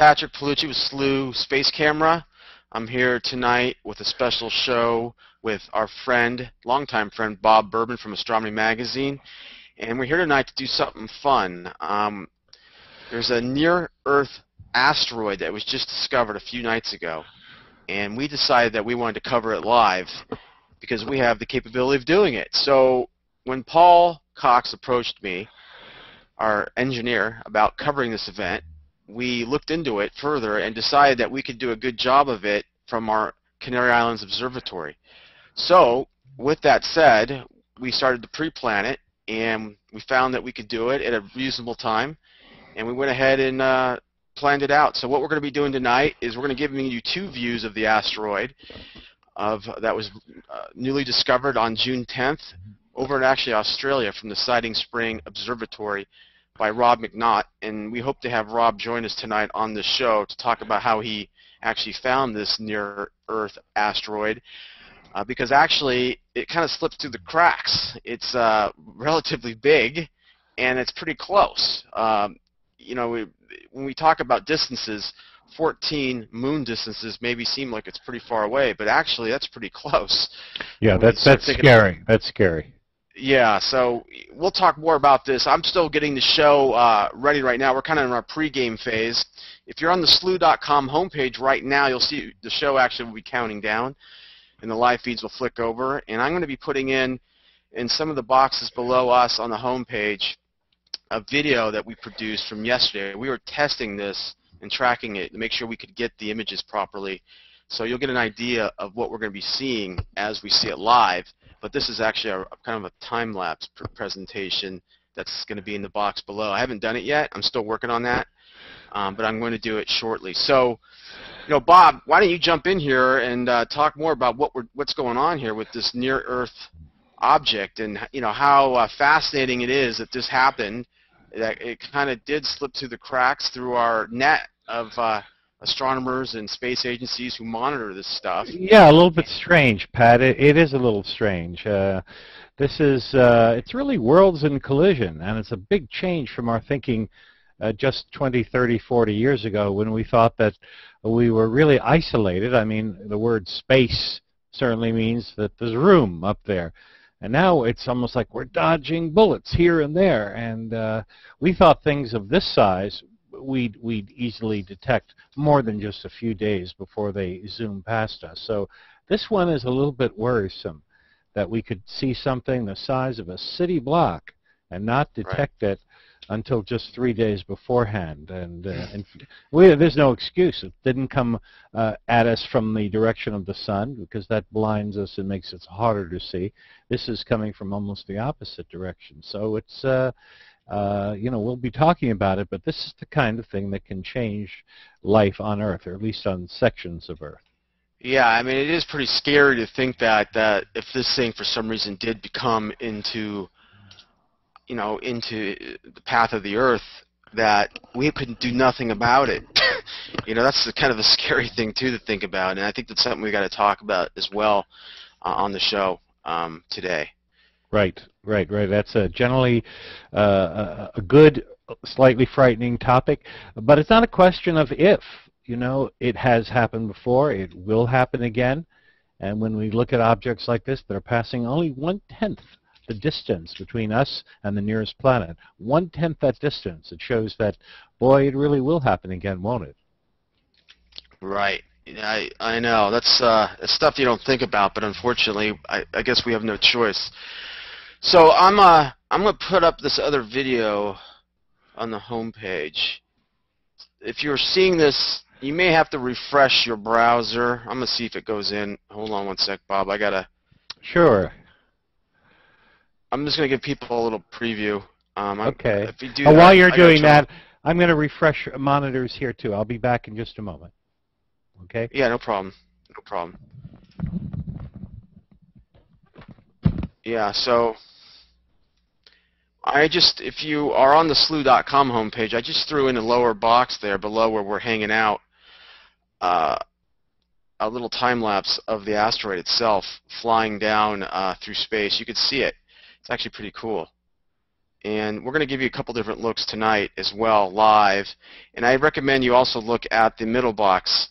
Patrick Paolucci with Slooh Space Camera. I'm here tonight with a special show with our friend, longtime friend, Bob Berman from Astronomy Magazine. And we're here tonight to do something fun. Um, there's a near-Earth asteroid that was just discovered a few nights ago. And we decided that we wanted to cover it live because we have the capability of doing it. So when Paul Cox approached me, our engineer, about covering this event, we looked into it further and decided that we could do a good job of it from our Canary Islands Observatory. So, with that said, we started to pre-plan it, and we found that we could do it at a reasonable time, and we went ahead and uh, planned it out. So what we're going to be doing tonight is we're going to give you two views of the asteroid of that was uh, newly discovered on June 10th over in actually Australia from the Siding Spring Observatory by Rob McNaught, and we hope to have Rob join us tonight on the show to talk about how he actually found this near-Earth asteroid. Uh, because actually, it kind of slipped through the cracks. It's uh, relatively big, and it's pretty close. Um, you know, we, when we talk about distances, 14 moon distances maybe seem like it's pretty far away, but actually that's pretty close. Yeah, that's that's scary. That's scary. Yeah, so we'll talk more about this. I'm still getting the show uh, ready right now. We're kind of in our pregame phase. If you're on the slooh.com homepage right now, you'll see the show actually will be counting down, and the live feeds will flick over. And I'm going to be putting in, in some of the boxes below us on the homepage, a video that we produced from yesterday. We were testing this and tracking it to make sure we could get the images properly. So you'll get an idea of what we're going to be seeing as we see it live but this is actually a, kind of a time-lapse pr presentation that's going to be in the box below. I haven't done it yet. I'm still working on that, um, but I'm going to do it shortly. So, you know, Bob, why don't you jump in here and uh, talk more about what we're, what's going on here with this near-Earth object and you know how uh, fascinating it is that this happened. That it kind of did slip through the cracks through our net of uh, astronomers and space agencies who monitor this stuff. Yeah, a little bit strange, Pat. It, it is a little strange. Uh, this is, uh, it's really worlds in collision, and it's a big change from our thinking uh, just 20, 30, 40 years ago when we thought that we were really isolated. I mean, the word space certainly means that there's room up there. And now it's almost like we're dodging bullets here and there. And uh, we thought things of this size we'd, we'd easily detect more than just a few days before they zoom past us. So this one is a little bit worrisome, that we could see something the size of a city block and not detect right. it until just three days beforehand. And, uh, and we, there's no excuse. It didn't come uh, at us from the direction of the sun because that blinds us and makes it harder to see. This is coming from almost the opposite direction. So it's uh, uh, you know, we'll be talking about it, but this is the kind of thing that can change life on Earth, or at least on sections of Earth. Yeah, I mean, it is pretty scary to think that that if this thing for some reason did become into, you know, into the path of the Earth, that we could do nothing about it. you know, that's the, kind of a scary thing too to think about, and I think that's something we got to talk about as well uh, on the show um, today. Right, right, right. That's a generally uh, a good, slightly frightening topic, but it's not a question of if. You know, it has happened before. It will happen again. And when we look at objects like this that are passing only one-tenth the distance between us and the nearest planet, one-tenth that distance, it shows that, boy, it really will happen again, won't it? Right. I I know that's uh, stuff you don't think about, but unfortunately, I, I guess we have no choice. So I'm uh I'm gonna put up this other video on the home page. If you're seeing this, you may have to refresh your browser. I'm gonna see if it goes in. Hold on one sec, Bob. I gotta. Sure. I'm just gonna give people a little preview. Um, okay. If you do oh, that, while you're I doing that, I'm gonna refresh monitors here too. I'll be back in just a moment. Okay. Yeah, no problem. No problem. Yeah, so I just, if you are on the slooh.com homepage, I just threw in a lower box there below where we're hanging out uh, a little time lapse of the asteroid itself flying down uh, through space. You could see it. It's actually pretty cool. and we're going to give you a couple different looks tonight as well, live. And I recommend you also look at the middle box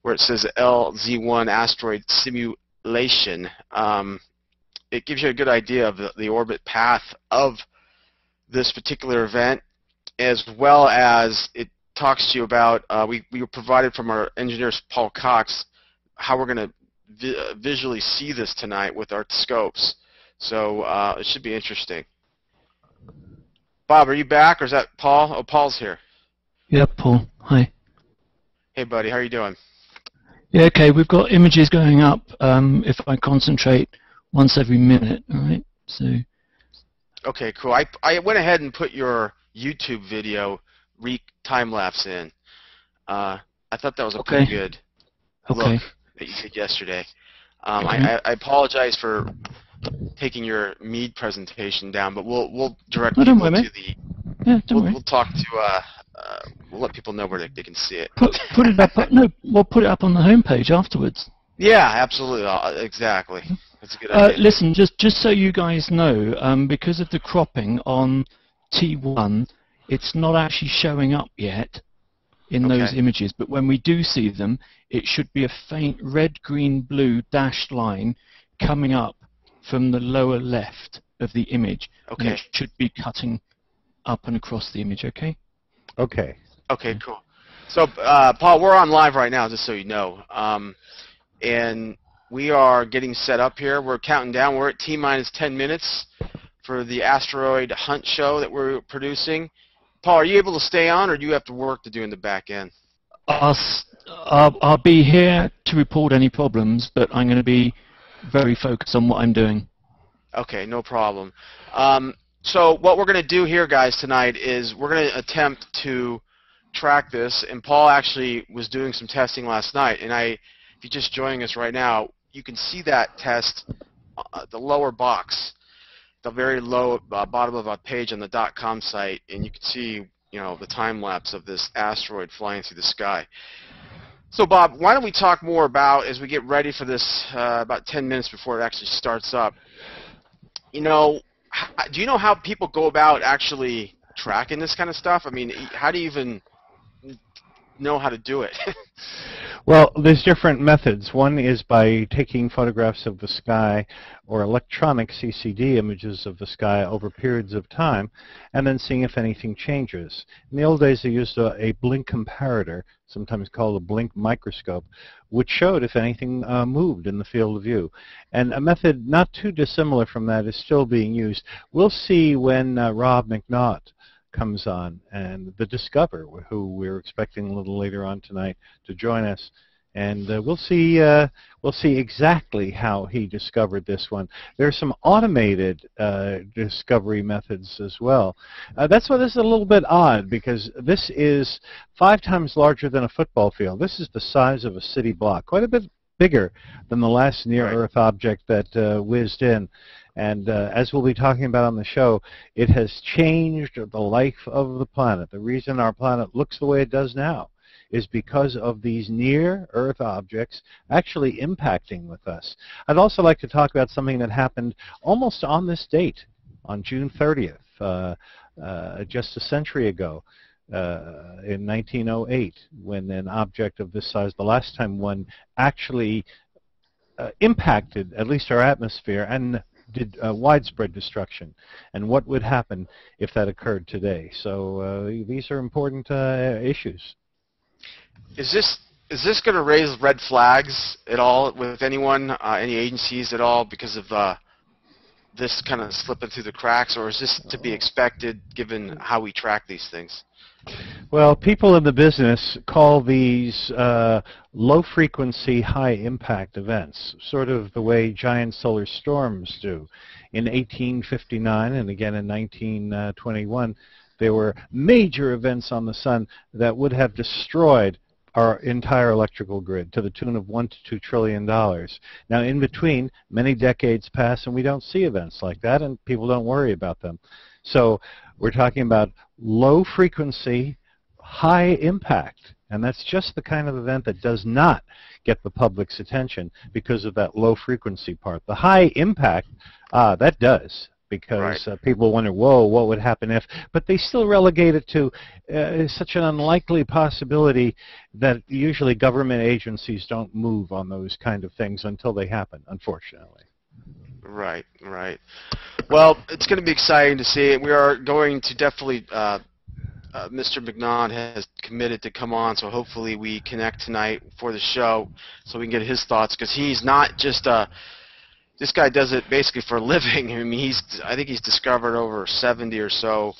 where it says LZ1 asteroid simulation. Um, it gives you a good idea of the, the orbit path of this particular event, as well as it talks to you about, uh, we, we were provided from our engineers, Paul Cox, how we're going to vi uh, visually see this tonight with our scopes. So uh, it should be interesting. Bob, are you back, or is that Paul? Oh, Paul's here. Yeah, Paul. Hi. Hey, buddy. How are you doing? Yeah, okay. We've got images going up. Um, if I concentrate once every minute, all right? So. Okay, cool. I I went ahead and put your YouTube video re time lapse in. Uh, I thought that was a okay. pretty good okay. look that you did yesterday. Um, okay. I, I apologize for taking your Meade presentation down, but we'll we'll direct people to the. Yeah, don't we'll, worry. we'll talk to. Uh, uh, we'll let people know where they, they can see it. Put put it up. no, we'll put it up on the homepage afterwards. Yeah, absolutely, uh, exactly. That's a good Uh, idea. listen, just just so you guys know, um, because of the cropping on T1, it's not actually showing up yet in Okay. those images. But when we do see them, it should be a faint red, green, blue dashed line coming up from the lower left of the image. And it should be cutting up and across the image. Okay. Okay. Okay, cool. So, uh, Paul, we're on live right now, just so you know. Um, and we are getting set up here. We're counting down. We're at T minus 10 minutes for the asteroid hunt show that we're producing. Paul, are you able to stay on, or do you have to work to do in the back end? I'll, I'll be here to report any problems, but I'm going to be very focused on what I'm doing. Okay, no problem. Um, so what we're going to do here, guys, tonight is we're going to attempt to track this. And Paul actually was doing some testing last night. And I, if you're just joining us right now, you can see that test, uh, the lower box, the very low uh, bottom of our page on the dot .com site, and you can see, you know, the time lapse of this asteroid flying through the sky. So Bob, why don't we talk more about as we get ready for this uh, about 10 minutes before it actually starts up? you know, do you know how people go about actually tracking this kind of stuff? I mean, how do you even know how to do it? Well, there's different methods. One is by taking photographs of the sky or electronic CCD images of the sky over periods of time and then seeing if anything changes. In the old days, they used a, a blink comparator, sometimes called a blink microscope, which showed if anything uh, moved in the field of view. And a method not too dissimilar from that is still being used. We'll see when uh, Rob McNaught comes on and the Discover, who we're expecting a little later on tonight to join us. And uh, we'll see uh, we'll see exactly how he discovered this one. There's some automated uh, discovery methods as well. Uh, that's why this is a little bit odd because this is five times larger than a football field. This is the size of a city block, quite a bit bigger than the last near-Earth object that uh, whizzed in. And uh, as we'll be talking about on the show, it has changed the life of the planet. The reason our planet looks the way it does now is because of these near-Earth objects actually impacting with us. I'd also like to talk about something that happened almost on this date, on June 30th, uh, uh, just a century ago. Uh, in 1908, when an object of this size, the last time one actually uh, impacted at least our atmosphere and did uh, widespread destruction, and what would happen if that occurred today. So uh, these are important uh, issues. is this is this going to raise red flags at all with anyone, uh, any agencies at all, because of uh, this kind of slipping through the cracks, or is this to be expected given how we track these things? Well, people in the business call these uh, low-frequency, high-impact events, sort of the way giant solar storms do. In 1859 and again in 1921, there were major events on the sun that would have destroyed our entire electrical grid to the tune of one to two trillion dollars. Now, in between, many decades pass and we don't see events like that, and people don't worry about them. So we're talking about low frequency, high impact, and that's just the kind of event that does not get the public's attention because of that low frequency part. The high impact, uh, that does. because right. uh, people wonder, whoa, what would happen if? But they still relegate it to uh, such an unlikely possibility that usually government agencies don't move on those kind of things until they happen, unfortunately. Right, right. Well, it's going to be exciting to see. We are going to definitely. Uh, uh, Mr. McNaught has committed to come on, so hopefully we connect tonight for the show, so we can get his thoughts. Because he's not just a this guy does it basically for a living. I mean, he's I think he's discovered over 70 or so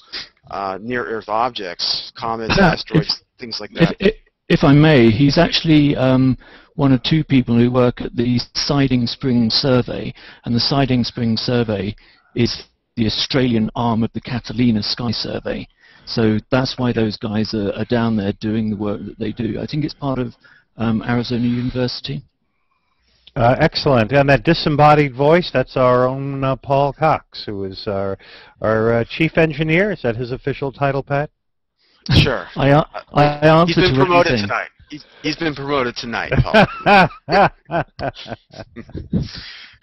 uh, near-Earth objects, comets, asteroids, if, things like that. If, if I may, he's actually um, one of two people who work at the Siding Spring Survey, and the Siding Spring Survey is the Australian arm of the Catalina Sky Survey. So that's why those guys are, are down there doing the work that they do. I think it's part of um, Arizona University. Uh, excellent. And that disembodied voice, that's our own uh, Paul Cox, who is our, our uh, chief engineer. Is that his official title, Pat? Sure. I, I, I He's been promoted tonight. He's, he's been promoted tonight,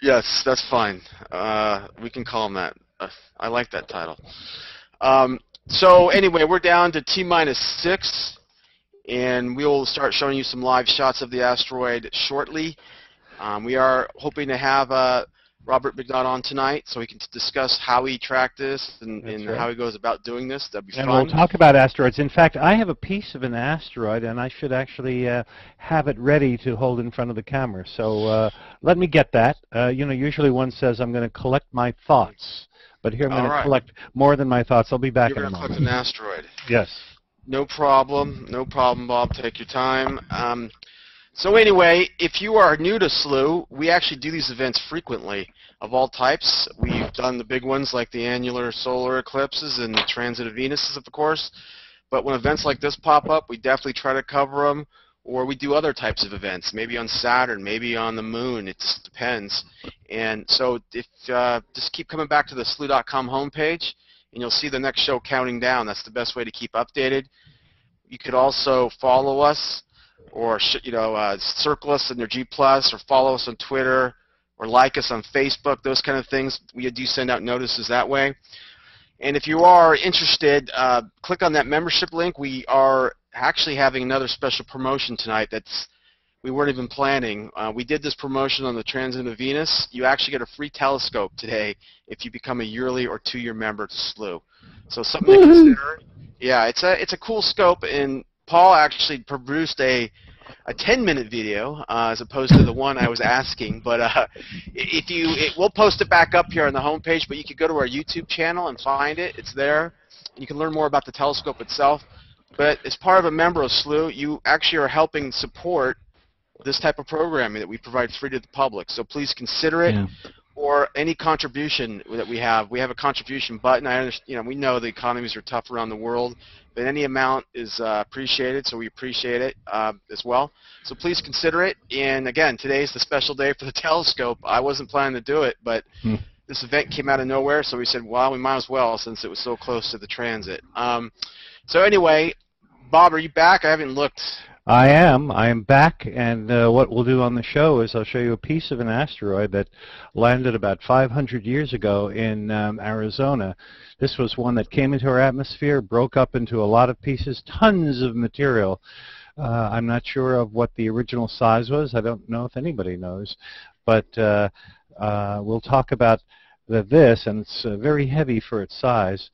yes, that's fine. Uh, we can call him that. Uh, I like that title. Um, so anyway, we're down to T minus six, and we will start showing you some live shots of the asteroid shortly. Um, we are hoping to have uh, Robert McNaught on tonight so we can discuss how he tracked this and, and right. how he goes about doing this. That'd be and fun. we'll talk about asteroids. In fact, I have a piece of an asteroid, and I should actually uh, have it ready to hold in front of the camera. So uh, let me get that. Uh, you know, usually one says, I'm going to collect my thoughts. But here I'm going right. to collect more than my thoughts. I'll be back You're in a moment. You're going to collect an asteroid. Yes. No problem. No problem, Bob. Take your time. Um, so anyway, if you are new to Slooh, we actually do these events frequently of all types. We've done the big ones like the annular solar eclipses and the transit of Venus, of course. But when events like this pop up, we definitely try to cover them, or we do other types of events, maybe on Saturn, maybe on the moon. It just depends. And so if uh, just keep coming back to the Slooh.com homepage, and you'll see the next show counting down. That's the best way to keep updated. You could also follow us or you know uh, circle us in your G Plus, or follow us on Twitter, or like us on Facebook. Those kind of things. We do send out notices that way. And if you are interested, uh, click on that membership link. We are actually having another special promotion tonight. That's we weren't even planning. Uh, we did this promotion on the Transit of Venus. You actually get a free telescope today if you become a yearly or two-year member to Slooh. So something to consider. Yeah, it's a it's a cool scope, and Paul actually produced a a 10 minute video uh, as opposed to the one I was asking. But uh, if you, it, we'll post it back up here on the homepage. But you can go to our YouTube channel and find it. It's there. And you can learn more about the telescope itself. But as part of a member of Slooh, you actually are helping support this type of programming that we provide free to the public. So please consider it. Yeah or any contribution that we have. We have a contribution button. I understand, you know, we know the economies are tough around the world, but any amount is uh, appreciated, so we appreciate it uh, as well. So please consider it. And again, today is the special day for the telescope. I wasn't planning to do it, but hmm. this event came out of nowhere, so we said, well, we might as well since it was so close to the transit. Um, so anyway, Bob, are you back? I haven't looked. I am. I am back, and uh, what we'll do on the show is I'll show you a piece of an asteroid that landed about 500 years ago in um, Arizona. This was one that came into our atmosphere, broke up into a lot of pieces, tons of material. Uh, I'm not sure of what the original size was. I don't know if anybody knows, but uh, uh we'll talk about the, this, and it's uh, very heavy for its size.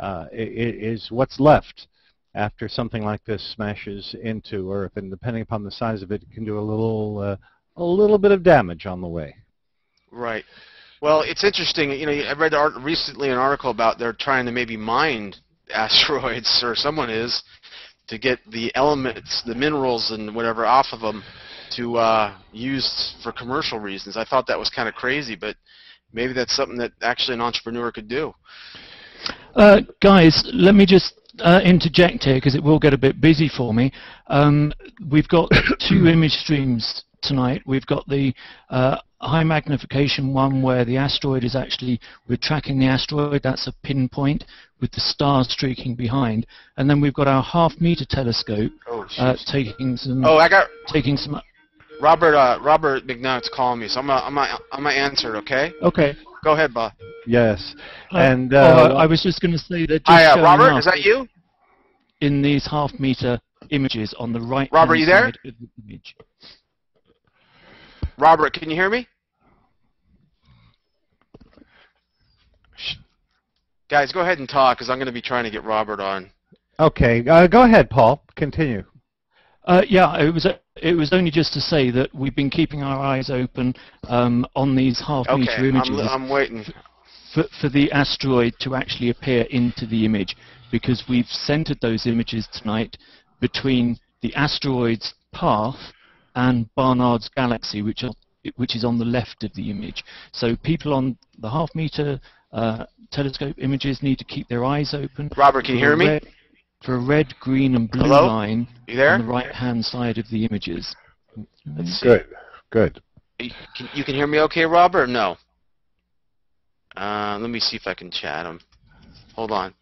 Uh, it is what's left after something like this smashes into Earth, and depending upon the size of it, it can do a little uh, a little bit of damage on the way. Right. Well, it's interesting. You know, I read art recently an article about they're trying to maybe mine asteroids, or someone is, to get the elements, the minerals, and whatever off of them to uh, use for commercial reasons. I thought that was kind of crazy, but maybe that's something that actually an entrepreneur could do. Uh, guys, let me just uh, interject here because it will get a bit busy for me. Um, we've got two image streams tonight. We've got the uh, high magnification one where the asteroid is actually, we're tracking the asteroid, that's a pinpoint with the stars streaking behind. And then we've got our half meter telescope oh, uh, taking some... Oh, I got... Taking some... Robert, uh, Robert McNaught's calling me, so I'm gonna, I'm gonna, I'm gonna answer it, okay? Okay. Go ahead, Bob. Yes. Uh, and oh, uh, I was just going to say that. Hi, uh, showing Robert. up Is that you? In these half-meter images on the right. Robert, you there? Side of the image. Robert, can you hear me? Guys, go ahead and talk because I'm going to be trying to get Robert on. okay. Uh, go ahead, Paul. Continue. Uh, yeah, it was it was only just to say that we've been keeping our eyes open um, on these half-meter Okay, images I'm, I'm waiting. for, for the asteroid to actually appear into the image because we've centered those images tonight between the asteroid's path and Barnard's galaxy, which are, which is on the left of the image. So people on the half-meter uh, telescope images need to keep their eyes open. Robert, can you hear me? Red- for a red, green, and blue Hello? line You there? on the right-hand side of the images. Let's see. Good. Good. You can, hear me okay, Robert, or no? Uh, let me see if I can chat him. Hold on.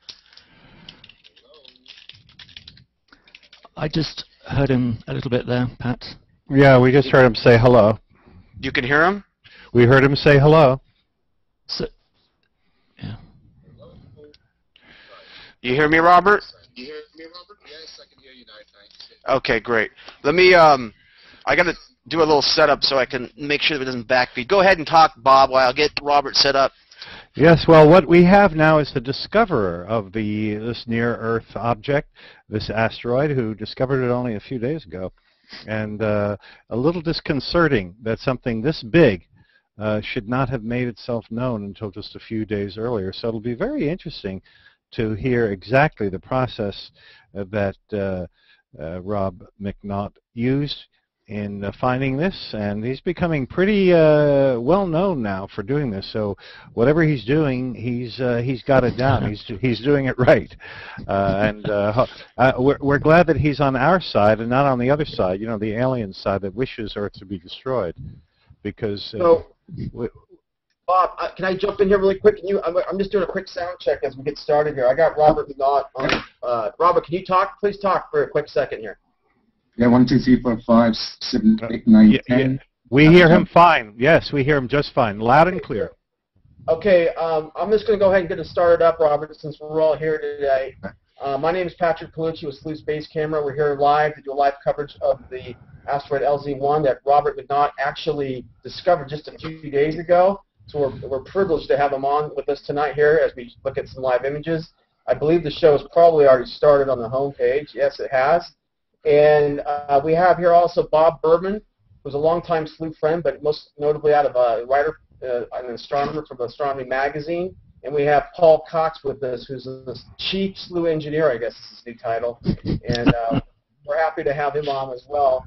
I just heard him a little bit there, Pat. Yeah, we just heard him say hello. You can hear him? We heard him say hello. So, yeah. You hear me, Robert? You hear me, Robert? Yes, I can hear you now, thanks. Okay, great. Let me, um, I got to do a little setup so I can make sure that it doesn't backfeed. Go ahead and talk, Bob, while I get Robert set up. Yes, well, what we have now is the discoverer of the this near-Earth object, this asteroid, who discovered it only a few days ago, and uh, a little disconcerting that something this big uh, should not have made itself known until just a few days earlier. So it'll be very interesting to hear exactly the process uh, that uh, uh, Rob McNaught used in uh, finding this, and he's becoming pretty uh, well known now for doing this. So whatever he's doing, he's uh, he's got it down. He's he's doing it right, uh, and uh, ho- uh, we're we're glad that he's on our side and not on the other side. You know, the alien side that wishes Earth to be destroyed, because uh, So, we, Bob, uh, can I jump in here really quick? Can you? I'm, I'm just doing a quick sound check as we get started here. I got Robert not on. Uh, Robert, can you talk? Please talk for a quick second here. Yeah, one, two, three, four, five, seven, eight, nine, yeah, yeah, we hear him fine. Yes, we hear him just fine, loud and clear. Okay, um, I'm just going to go ahead and get it started up, Robert, since we're all here today. Uh, my name is Patrick Paolucci with Slooh Space Camera. We're here live to do a live coverage of the asteroid LZ1 that Robert McNaught actually discovered just a few days ago. So we're, we're privileged to have him on with us tonight here as we look at some live images. I believe the show has probably already started on the homepage. Yes, it has. And uh, we have here also Bob Berman, who's a longtime Slooh friend, but most notably out of a writer, uh, an astronomer from Astronomy Magazine. And we have Paul Cox with us, who's the chief Slooh engineer, I guess is his new title. And uh, we're happy to have him on as well.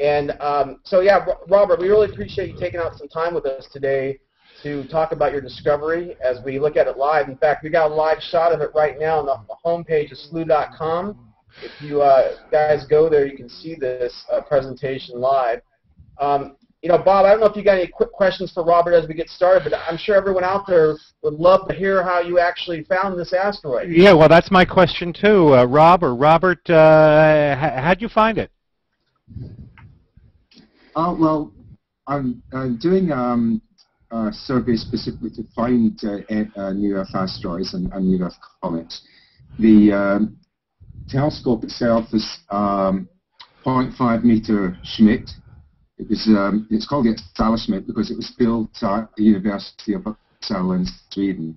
And um, so, yeah, Ro- Robert, we really appreciate you taking out some time with us today to talk about your discovery as we look at it live. In fact, we got a live shot of it right now on the homepage of slooh.com. If you uh, guys go there, you can see this uh, presentation live. Um, you know, Bob, I don't know if you got any quick questions for Robert as we get started, but I'm sure everyone out there would love to hear how you actually found this asteroid. Yeah, well, that's my question too, uh, Rob or Robert. Uh, how'd you find it? Uh, well, I'm, I'm doing um, a survey specifically to find uh, e- uh, near-Earth asteroids and, and near-Earth comets. The um, telescope itself is um, 0.5 meter Schmidt. It was, um, it's called the Uppsala Schmidt because it was built at the University of Uppsala in Sweden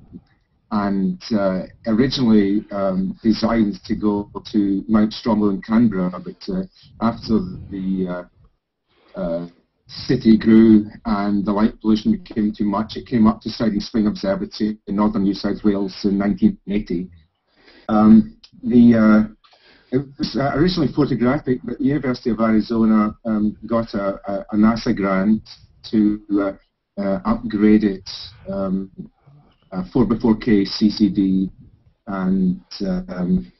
and uh, originally um, designed to go to Mount Stromlo in Canberra, but uh, after the uh, uh, city grew and the light pollution became too much, it came up to Siding Spring Observatory in northern New South Wales in 1980. Um, the uh, it was uh, originally photographic, but the University of Arizona um, got a, a, NASA grant to uh, uh, upgrade it um, uh, 4x4K CCD and um,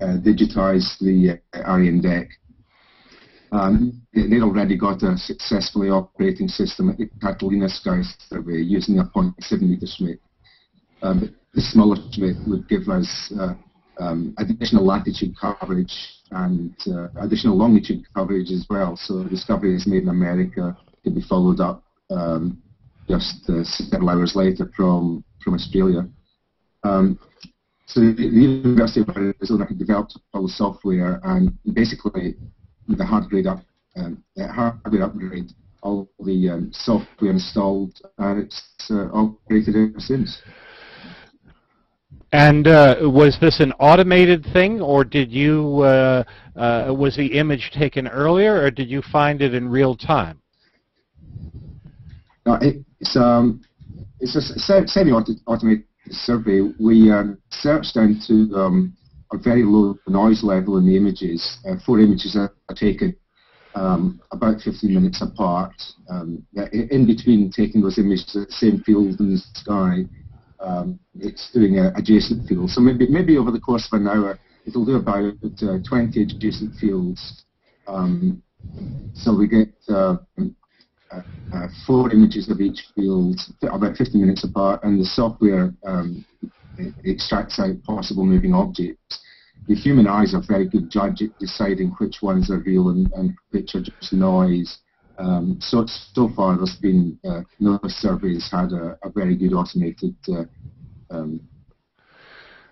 uh, digitize the uh, Ariane deck. Um, they- they'd already got a successfully operating system at the Catalina Sky Survey using a 0.7 meter Schmidt. Um, the smaller Schmidt would give us uh, um, additional latitude coverage and uh, additional longitude coverage as well. So the discovery is made in America can be followed up um, just uh, several hours later from from Australia. Um, so the, the University of Arizona had developed all the software and basically with the hardware up, um, hardware upgrade, all the um, software installed and it's uh, operated ever since. And uh, was this an automated thing, or did you uh, uh, was the image taken earlier, or did you find it in real time? No, it's um, it's a semi-automated survey. We um, searched into um, a very low noise level in the images. Uh, four images are, taken um, about 15 minutes apart. Um, in between taking those images at the same field in the sky, um, it's doing adjacent fields. So maybe maybe over the course of an hour, it'll do about uh, 20 adjacent fields. Um, so we get uh, uh, uh, four images of each field, about 15 minutes apart, and the software um, extracts out possible moving objects. The human eyes are very good judge at deciding which ones are real and, and which are just noise. Um, so so far, there's been uh, no surveys had a, a very good automated uh, um,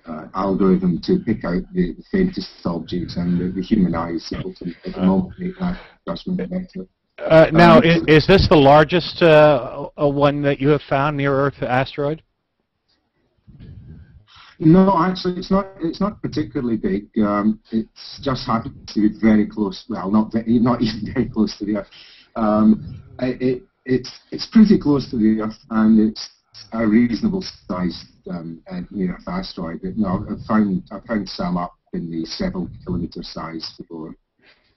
uh, algorithm to pick out the, the faintest objects, and the, the, human eye is able to at the moment make that judgment better. Uh, now, um, is, is, this the largest uh, one that you have found near Earth asteroid? No, actually, it's not. It's not particularly big. Um, it's just happens to be very close. Well, not very, not even very close to the Earth. Um, it, it's it's pretty close to the Earth, and it's a reasonable sized um, near Earth asteroid. No, I found I found some up in the several kilometre size before.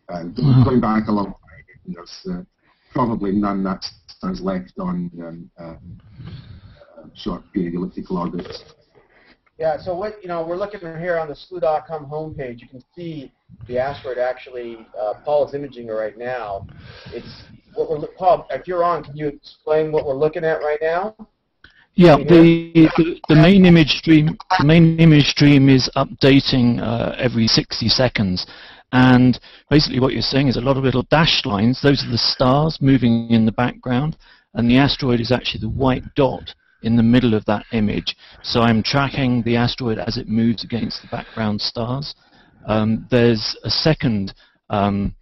Uh, mm-hmm. Going back a long time, there's uh, probably none that size left on um, uh, short period elliptical orbits. Yeah, so what you know, we're looking here on the Slooh.com homepage. You can see the asteroid actually. Uh, Paul is imaging it right now. It's what we're Paul. If you're on, can you explain what we're looking at right now? Yeah, the, the, the main image stream the main image stream is updating uh, every 60 seconds, and basically what you're seeing is a lot of little dashed lines. Those are the stars moving in the background, and the asteroid is actually the white dot in the middle of that image. So I'm tracking the asteroid as it moves against the background stars. Um, there's a second um,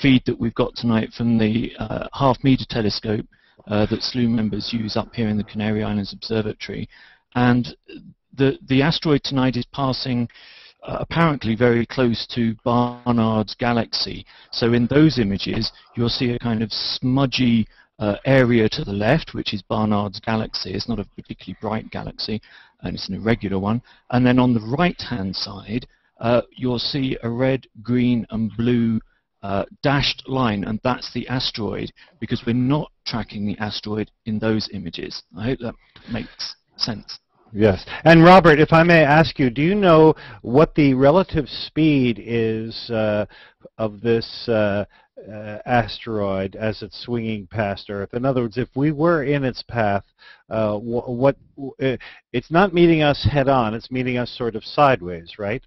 feed that we've got tonight from the uh, half meter telescope uh, that Slooh members use up here in the Canary Islands Observatory. And the, the asteroid tonight is passing uh, apparently very close to Barnard's galaxy. So in those images, you'll see a kind of smudgy uh, area to the left, which is Barnard's galaxy. It's not a particularly bright galaxy, and it's an irregular one. And then on the right-hand side, uh, you'll see a red, green, and blue uh, dashed line, and that's the asteroid, because we're not tracking the asteroid in those images. I hope that makes sense. Yes. And Robert, if I may ask you, do you know what the relative speed is uh, of this uh, uh, asteroid as it's swinging past Earth. In other words, if we were in its path, uh, wh what uh, it's not meeting us head on; it's meeting us sort of sideways, right?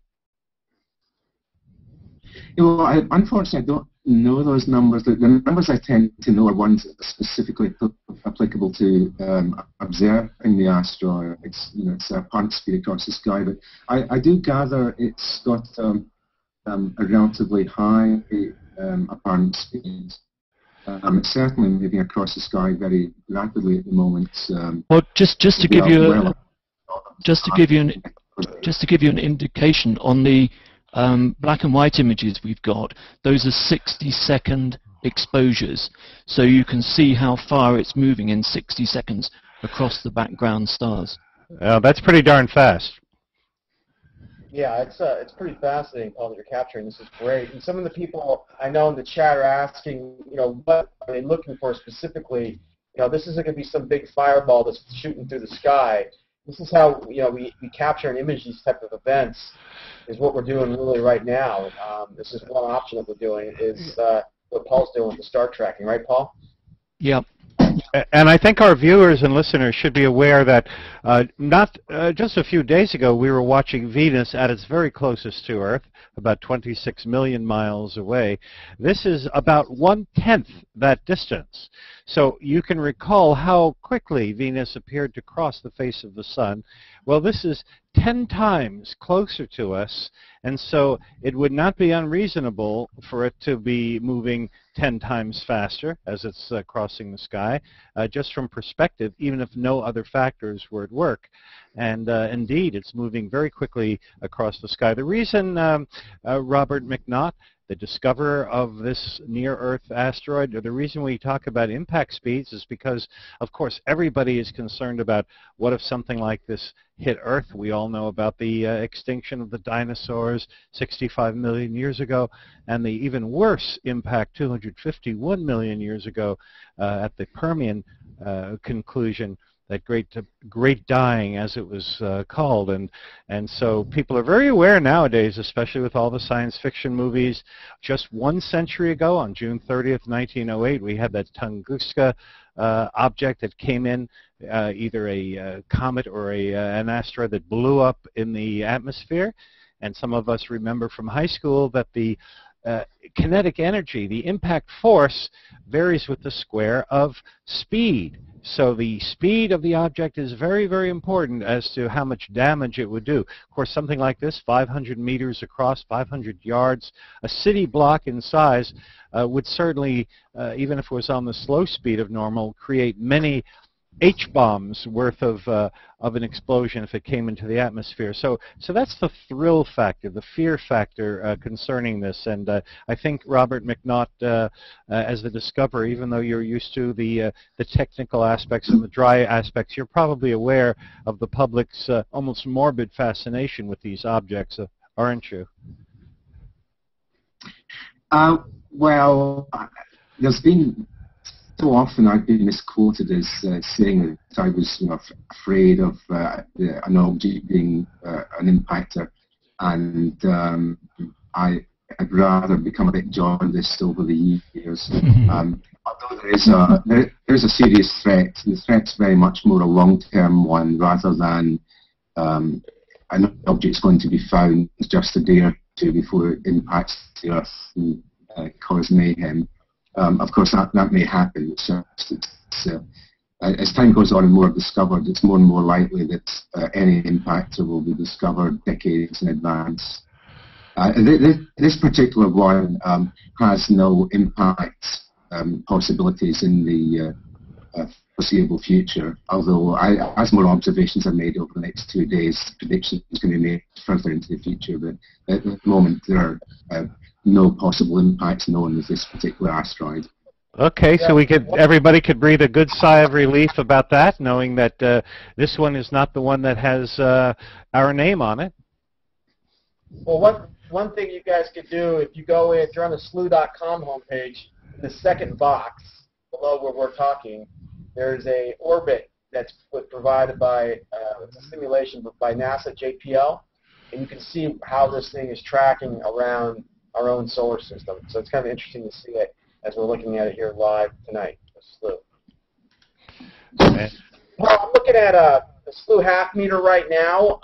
Well, I, unfortunately, I don't know those numbers. The, the, numbers I tend to know are ones specifically applicable to um, observing the asteroid. It's you know it's a punt speed across the sky, but I, I do gather it's got um, um, a relatively high um, apparent speed. Um, it's certainly moving across the sky very rapidly at the moment. Um, well, just just to give you a, just to give you an just to give you an indication on the um, black and white images we've got, those are 60 second exposures, so you can see how far it's moving in 60 seconds across the background stars. Uh, that's pretty darn fast. Yeah, it's uh, it's pretty fascinating, Paul, that you're capturing. This is great. And some of the people I know in the chat are asking, you know, what are they looking for specifically? You know, this isn't going to be some big fireball that's shooting through the sky. This is how you know we, we capture and image these type of events. Is what we're doing really right now. Um, this is one option that we're doing. Is uh, what Paul's doing with the star tracking, right, Paul? Yep. And I think our viewers and listeners should be aware that uh, not uh, just a few days ago we were watching Venus at its very closest to Earth, about 26 million miles away. This is about one-tenth that distance. So you can recall how quickly Venus appeared to cross the face of the Sun. Well, this is 10 times closer to us, and so it would not be unreasonable for it to be moving 10 times faster as it's uh, crossing the sky, uh, just from perspective, even if no other factors were at work. And uh, indeed, it's moving very quickly across the sky. The reason um, uh, Robert McNaught the discoverer of this near-Earth asteroid, the reason we talk about impact speeds is because, of course, everybody is concerned about what if something like this hit Earth. We all know about the uh, extinction of the dinosaurs 65 million years ago, and the even worse impact 251 million years ago uh, at the Permian uh, conclusion that great great dying as it was uh, called. And and so people are very aware nowadays especially with all the science fiction movies. Just one century ago on June 30th 1908 we had that Tunguska uh, object that came in uh, either a uh, comet or a, uh, an asteroid that blew up in the atmosphere. And some of us remember from high school that the uh, kinetic energy, the impact force, varies with the square of speed. So the speed of the object is very, very important as to how much damage it would do. Of course, something like this, 500 meters across, 500 yards, a city block in size, uh, would certainly, uh, even if it was on the slow speed of normal, create many H-bombs worth of, uh, of an explosion if it came into the atmosphere. So, so that's the thrill factor, the fear factor uh, concerning this. And uh, I think Robert McNaught, uh, uh, as the discoverer, even though you're used to the, uh, the technical aspects and the dry aspects, you're probably aware of the public's almost morbid fascination with these objects, aren't you? well, there's been so often I've been misquoted as uh, saying that I was you know, afraid of uh, the, an object being uh, an impactor, and um, I, would rather become a bit jaundiced over the years. Mm-hmm. Um, although there is a there, there's a serious threat, the threat's very much more a long-term one rather than um, an object's going to be found just a day or two before it impacts the Earth and uh, cause mayhem. Um, of course, that, that may happen. Uh, as time goes on and more are discovered, it's more and more likely that uh, any impactor will be discovered decades in advance. Uh, this, particular one um, has no impact um, possibilities in the uh, uh, foreseeable future, although I, as more observations are made over the next two days, predictions can be made further into the future, but at the moment there are uh, no possible impacts known with this particular asteroid. Okay, so we could everybody could breathe a good sigh of relief about that, knowing that uh, this one is not the one that has uh, our name on it. Well, one one thing you guys could do if you go in, if you're on the slooh.com homepage, in the second box below where we're talking, there's a orbit that's provided by uh, a simulation by NASA JPL, and you can see how this thing is tracking around our own solar system. So it's kind of interesting to see it as we're looking at it here live tonight. Slooh. Well, I'm looking at a, a Slooh half meter right now.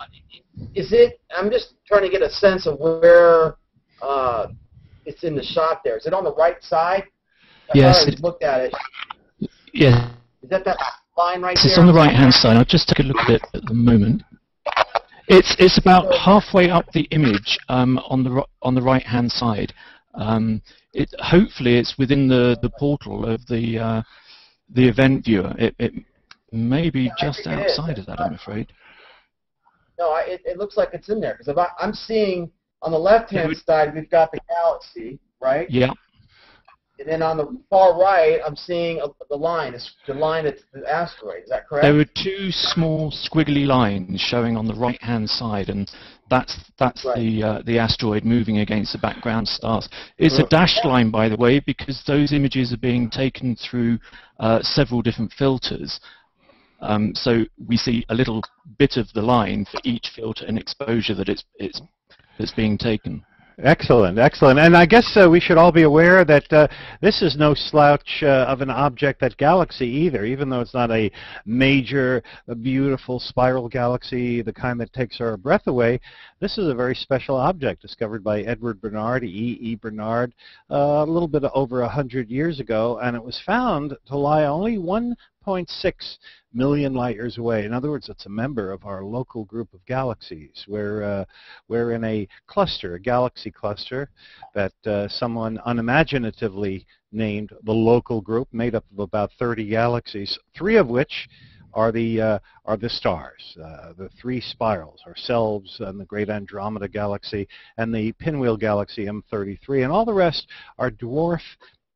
Is it? I'm just trying to get a sense of where uh, it's in the shot. There is it on the right side? Yes. I looked at it. Yeah. Is that that line right it's there? It's on the right hand side. I'll just take a look at it at the moment. It's it's about halfway up the image um, on the on the right hand side. Um, it hopefully it's within the, the portal of the uh, the event viewer. It, it may be just outside of that, I'm afraid. No, I, it, it looks like it's in there because I'm seeing on the left hand side we've got the galaxy, right? Yeah. And then on the far right, I'm seeing a, the line. It's the line that's the asteroid. Is that correct? There were two small squiggly lines showing on the right-hand side, and that's that's right. the uh, the asteroid moving against the background stars. It's a dashed line, by the way, because those images are being taken through uh, several different filters. Um, so we see a little bit of the line for each filter and exposure that it's it's that's being taken. Excellent, excellent. And I guess uh, we should all be aware that uh, this is no slouch uh, of an object, that galaxy either, even though it's not a major, beautiful spiral galaxy, the kind that takes our breath away. This is a very special object discovered by Edward Barnard, E. E. Barnard, uh, a little bit over 100 years ago, and it was found to lie only 1.6 million light years away. In other words, it's a member of our local group of galaxies. We're, uh, we're in a cluster, a galaxy cluster that uh, someone unimaginatively named the local group, made up of about 30 galaxies, three of which are the uh, are the stars, uh, the three spirals, ourselves and the great Andromeda galaxy and the pinwheel galaxy M33, and all the rest are dwarf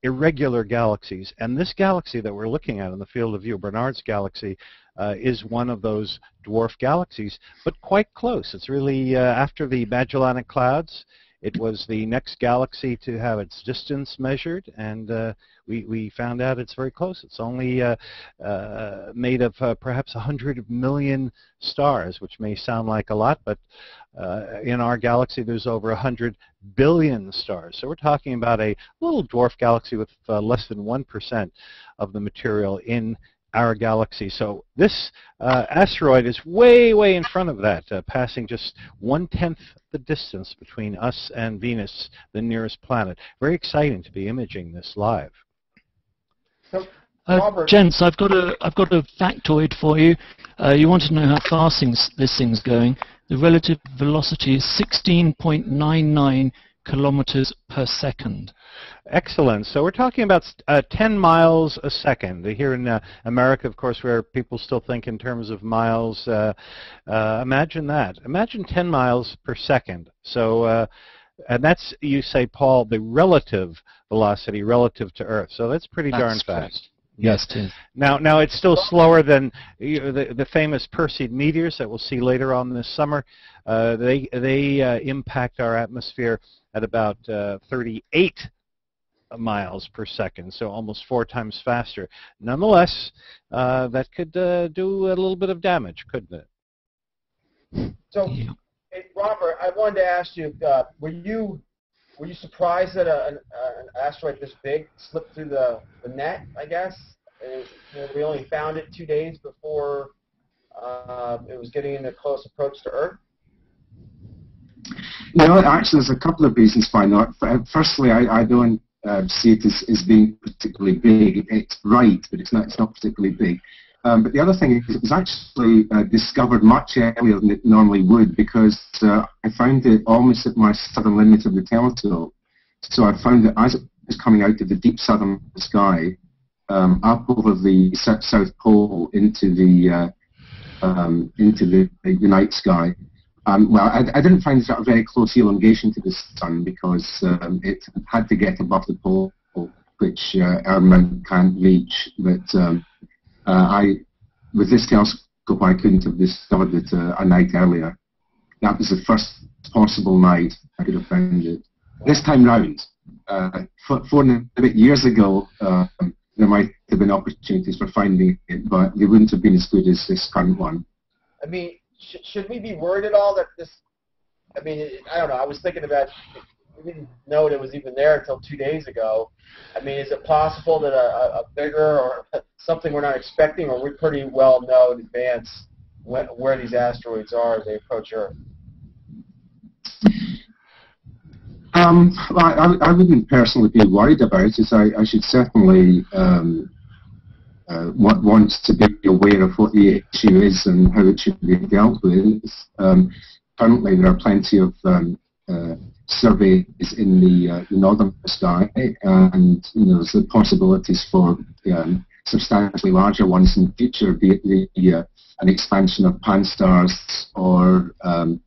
irregular galaxies. And this galaxy that we're looking at in the field of view, Barnard's galaxy, uh, is one of those dwarf galaxies, but quite close. It's really uh, after the Magellanic Clouds. It was the next galaxy to have its distance measured, and uh, we, we found out it's very close. It's only uh, uh, made of uh, perhaps 100 million stars, which may sound like a lot, but uh, in our galaxy there's over 100 billion stars. So we're talking about a little dwarf galaxy with uh, less than 1% of the material in our galaxy. So this uh, asteroid is way, way in front of that, uh, passing just one-tenth the distance between us and Venus, the nearest planet. Very exciting to be imaging this live. So, uh, gents, I've got a I've got a factoid for you. Uh, you want to know how fast things, this thing's going? The relative velocity is 16.99 kilometers per second. Excellent. So we're talking about uh, 10 miles a second. Here in uh, America, of course, where people still think in terms of miles, uh, uh imagine that. Imagine 10 miles per second. So, uh, and that's, you say, Paul, the relative velocity relative to Earth. So that's pretty that's darn fast. Yes, it is. Now, now it's still slower than you know, the, the famous Perseid meteors that we'll see later on this summer. Uh, they they uh, impact our atmosphere at about uh, 38 miles per second, so almost four times faster. Nonetheless, uh, that could uh, do a little bit of damage, couldn't it? So, hey, Robert, I wanted to ask you: uh, Were you were you surprised that a, an, an, asteroid this big slipped through the, the net? I guess it, you know, we only found it two days before uh, it was getting in a close approach to Earth. No, actually, there's a couple of reasons why not. Firstly, I, I don't uh, see it as, as being particularly big. It's right, but it's not, it's not particularly big. Um, but the other thing is it was actually uh, discovered much earlier than it normally would because uh, I found it almost at my southern limit of the telescope. So I found that as it was coming out of the deep southern sky, um, up over the south pole into the uh, um, into the, the night sky, um, well, I, I, didn't find a very close elongation to the sun because um, it had to get above the pole, which uh, Earth can't reach. But um, uh, I, with this telescope, I couldn't have discovered it uh, a night earlier. That was the first possible night I could have found it. This time round, uh, four, four and a bit years ago, um, there might have been opportunities for finding it, but they wouldn't have been as good as this current one. I mean, sh- should we be worried at all that this? I mean, I don't know. I was thinking about. We didn't know it was even there until two days ago. I mean, is it possible that a, a bigger or something we're not expecting, or we pretty well know in advance when, where these asteroids are as they approach Earth? Um, I, I, wouldn't personally be worried about it. I, I should certainly um, uh, wants to be aware of what the issue is and how it should be dealt with. Um, currently, there are plenty of um, uh, surveys in the, uh, the, northern sky, and you know, there's the possibilities for um, substantially larger ones in the future, be it the, uh, an expansion of Pan-STARRS or um,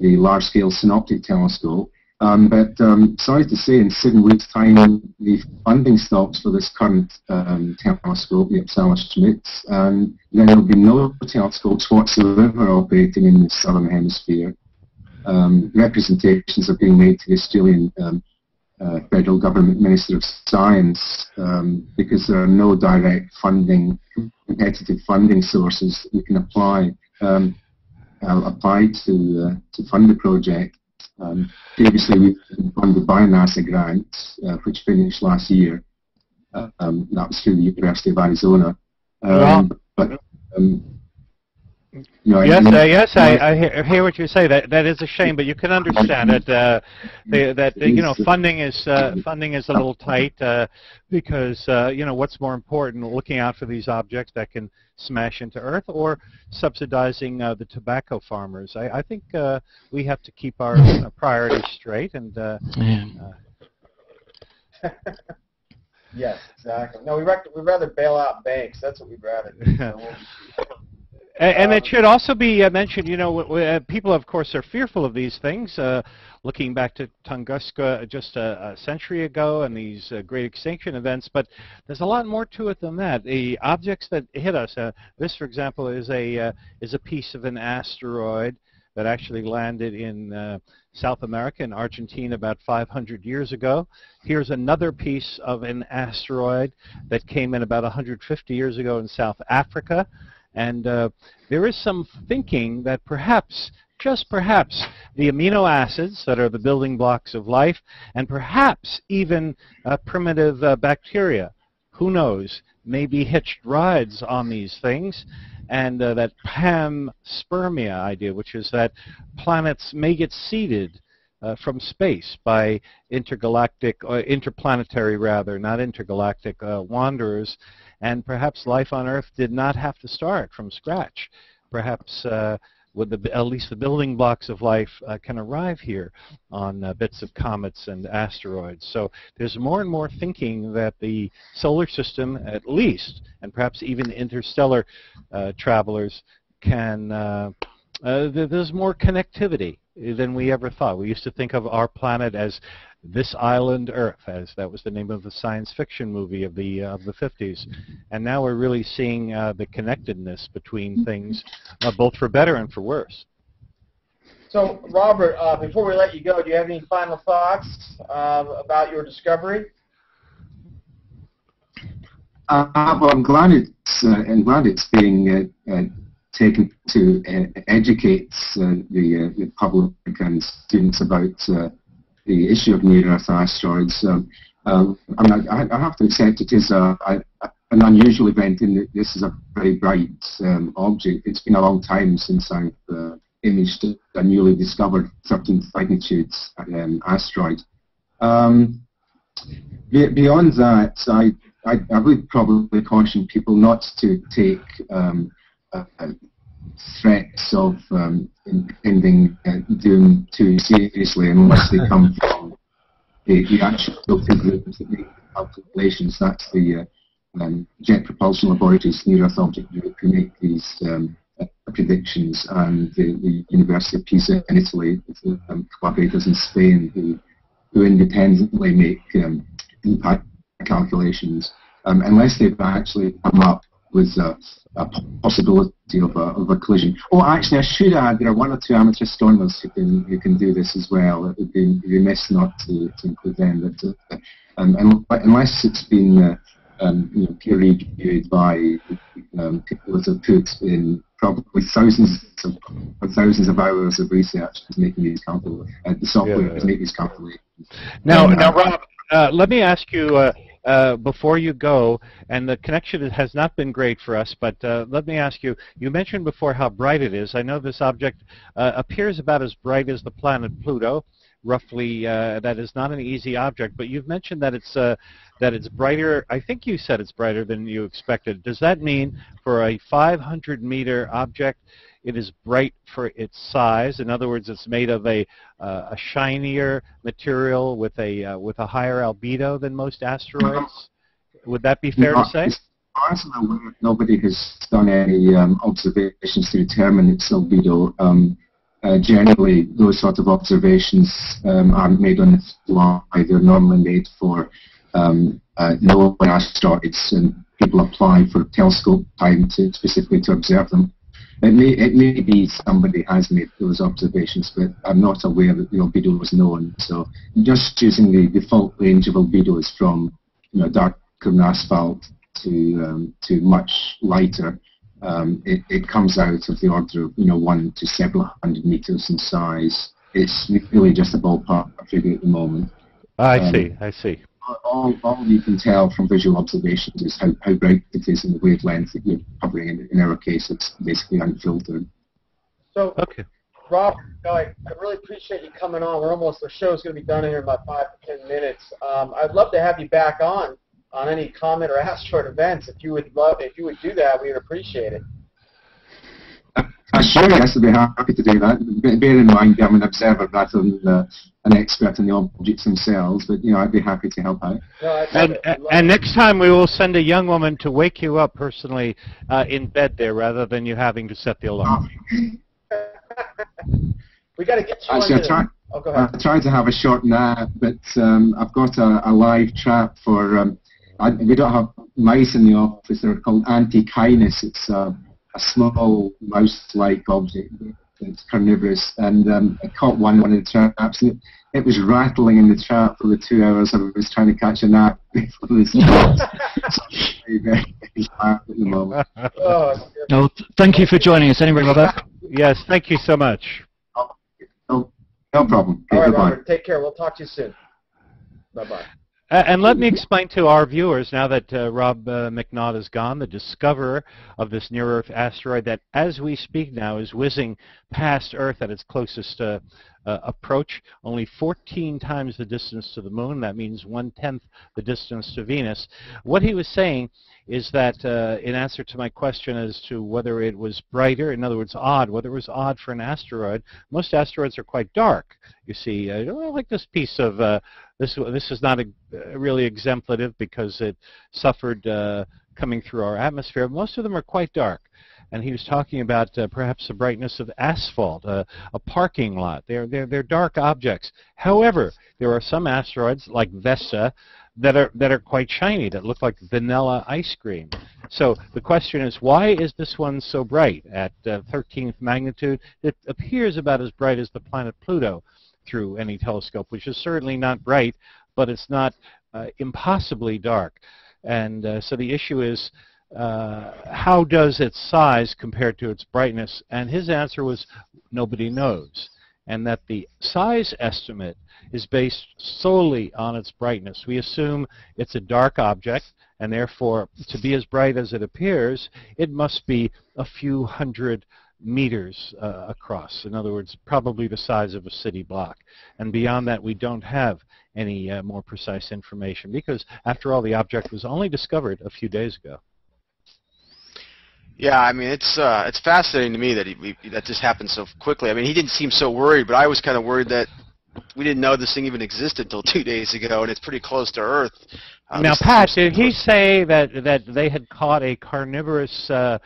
the large-scale synoptic telescope. Um, but um, sorry to say, in seven weeks' time, the funding stops for this current um, telescope, the Uppsala Schmidt, and then there will be no telescopes whatsoever operating in the southern hemisphere. Um, representations are being made to the Australian um, uh, federal government Minister of Science um, because there are no direct funding, competitive funding sources we can apply uh, apply to uh, to fund the project. Um, previously, we've funded by NASA grant, uh, which finished last year. Uh, um, that was through the University of Arizona. Um, but um, you know, yes, uh, yes, I, I hear, hear, what you say. That that is a shame, but you can understand it. Uh, the, that you know, funding is uh, funding is a little tight uh, because uh, you know what's more important: looking out for these objects that can smash into Earth, or subsidizing uh, the tobacco farmers. I, I think uh, we have to keep our uh, priorities straight. And yes, exactly. No, we rec- we'd rather bail out banks. That's what we'd rather do. And, it should also be uh, mentioned, you know, uh, people, of course, are fearful of these things. Uh, looking back to Tunguska just a, a century ago and these uh, great extinction events, but there's a lot more to it than that. The objects that hit us, uh, this, for example, is a uh, is a piece of an asteroid that actually landed in South America in Argentina about 500 years ago. Here's another piece of an asteroid that came in about 150 years ago in South Africa. And uh, there is some thinking that perhaps, just perhaps, the amino acids that are the building blocks of life, and perhaps even uh, primitive uh, bacteria, who knows, may be hitched rides on these things. And uh, that panspermia idea, which is that planets may get seeded uh, from space by intergalactic, or interplanetary rather, not intergalactic uh, wanderers, and perhaps life on Earth did not have to start from scratch. Perhaps uh, the, at least the building blocks of life uh, can arrive here on uh, bits of comets and asteroids. So there's more and more thinking that the solar system, at least, and perhaps even interstellar uh, travelers, can uh, uh, there's more connectivity than we ever thought. We used to think of our planet as this Island Earth, as that was the name of the science fiction movie of the uh, of the 50s, and now we're really seeing uh, the connectedness between things, uh, both for better and for worse. So, Robert, uh, before we let you go, do you have any final thoughts um, about your discovery? Uh, well, I'm glad it's uh, I'm glad it's being taken to educate the, the public and students about the issue of near-Earth asteroids. Um, um, I, mean, I, I, have to accept it is a, a, an unusual event in that this is a very bright um, object. It's been a long time since I've uh, imaged a newly discovered 13th magnitude um, asteroid. Um, beyond that, I, I, I, would probably caution people not to take um, uh, threats of um, impending uh, doom too seriously unless they come from the, the actual groups that make calculations. That's the uh, um, Jet Propulsion Laboratories Near Earth Object Group who make these um, uh, predictions, and the, the, University of Pisa in Italy, the um, collaborators in Spain who, who independently make um, impact calculations. Um, unless they've actually come up with a, a possibility of a, of a, collision. Oh, actually, I should add there are one or two amateur astronomers who can who can do this as well. It would be remiss not to, to include them. But, uh, um, unless it's been uh, um, you know, peer reviewed by um, people that have put in probably thousands of thousands of hours of research to making these calculations, uh, the software yeah. to make these calculations. Now, now, Rob, uh, let me ask you. Uh, before you go, and the connection has not been great for us, but uh, let me ask you, you mentioned before how bright it is. I know this object uh, appears about as bright as the planet Pluto, roughly uh, that is not an easy object, but you've mentioned that it's uh, that it's brighter. I think you said it's brighter than you expected. Does that mean for a 500 meter object, it is bright for its size. In other words, it's made of a, uh, a shinier material with a uh, with a higher albedo than most asteroids. Would that be fair no, to say? As far as I'm aware, nobody has done any um, observations to determine its albedo. Um, uh, generally, those sorts of observations um, aren't made on the fly. They're normally made for um, uh, known asteroids, and people apply for telescope time to specifically to observe them. It may, it may be somebody has made those observations, but I'm not aware that the albedo was known. So just choosing the default range of albedos from you know, darker asphalt to, um, to much lighter, um, it, it comes out of the order of you know, one to several hundred meters in size. it's really just a ballpark figure at the moment. I Um, see. I see. All, all you can tell from visual observations is how, how bright it is and the wavelength that you're covering. In, in our case, it's basically unfiltered. So, Okay. Rob, I, I really appreciate you coming on. We're almost, the show's going to be done in here in about five to ten minutes. Um, I'd love to have you back on on any comet or asteroid events. If you would love, if you would do that, we would appreciate it. I sure yes, I'd be happy to do that. Be- Bear in mind, I'm an observer rather than uh, an expert in the objects themselves, but you know, I'd be happy to help out. No, And, it. I'd love and next time we will send a young woman to wake you up personally uh, in bed there rather than you having to set the alarm. we got to get you Actually, on I tried, Oh, go ahead. I tried to have a short nap, but um, I've got a, a live trap for. Um, I, we don't have mice in the office. They're called Antechinus. It's a, a small mouse-like object. It's carnivorous, and um, I caught one in one of the traps. And it, it was rattling in the trap for the two hours I was trying to catch a nap before this. very, very, very sharp at the moment. Oh. No, thank you for joining us anyway, Robert. yes, thank you so much. No, no problem. All Okay, right, goodbye. Robert. Take care. We'll talk to you soon. Bye bye. Uh, and let me explain to our viewers, now that uh, Rob uh, McNaught is gone, the discoverer of this near-Earth asteroid that, as we speak now, is whizzing past Earth at its closest uh, uh, approach, only 14 times the distance to the Moon. That means one-tenth the distance to Venus. What he was saying is that, uh, in answer to my question as to whether it was brighter, in other words, odd, whether it was odd for an asteroid, most asteroids are quite dark. You see, uh, like this piece of uh, this this is not a, uh, really exemplative because it suffered uh, coming through our atmosphere. Most of them are quite dark. And he was talking about uh, perhaps the brightness of asphalt, uh, a parking lot. They're, they're, they're dark objects. However, there are some asteroids, like Vesta, that are, that are quite shiny, that look like vanilla ice cream. So the question is, why is this one so bright at uh, 13th magnitude? It appears about as bright as the planet Pluto through any telescope, which is certainly not bright, but it's not uh, impossibly dark. And uh, so the issue is, uh, how does its size compare to its brightness? And his answer was, nobody knows. And that the size estimate is based solely on its brightness. We assume it's a dark object, and therefore, to be as bright as it appears, it must be a few hundred meters uh, across. In other words, probably the size of a city block. And beyond that, we don't have any uh, more precise information because, after all, the object was only discovered a few days ago. Yeah, I mean it's uh, it's fascinating to me that he, we, that this happened so quickly. I mean he didn't seem so worried, but I was kind of worried that we didn't know this thing even existed until two days ago, and it's pretty close to Earth. Uh, now, Pat, did he say that that they had caught a carnivorous uh,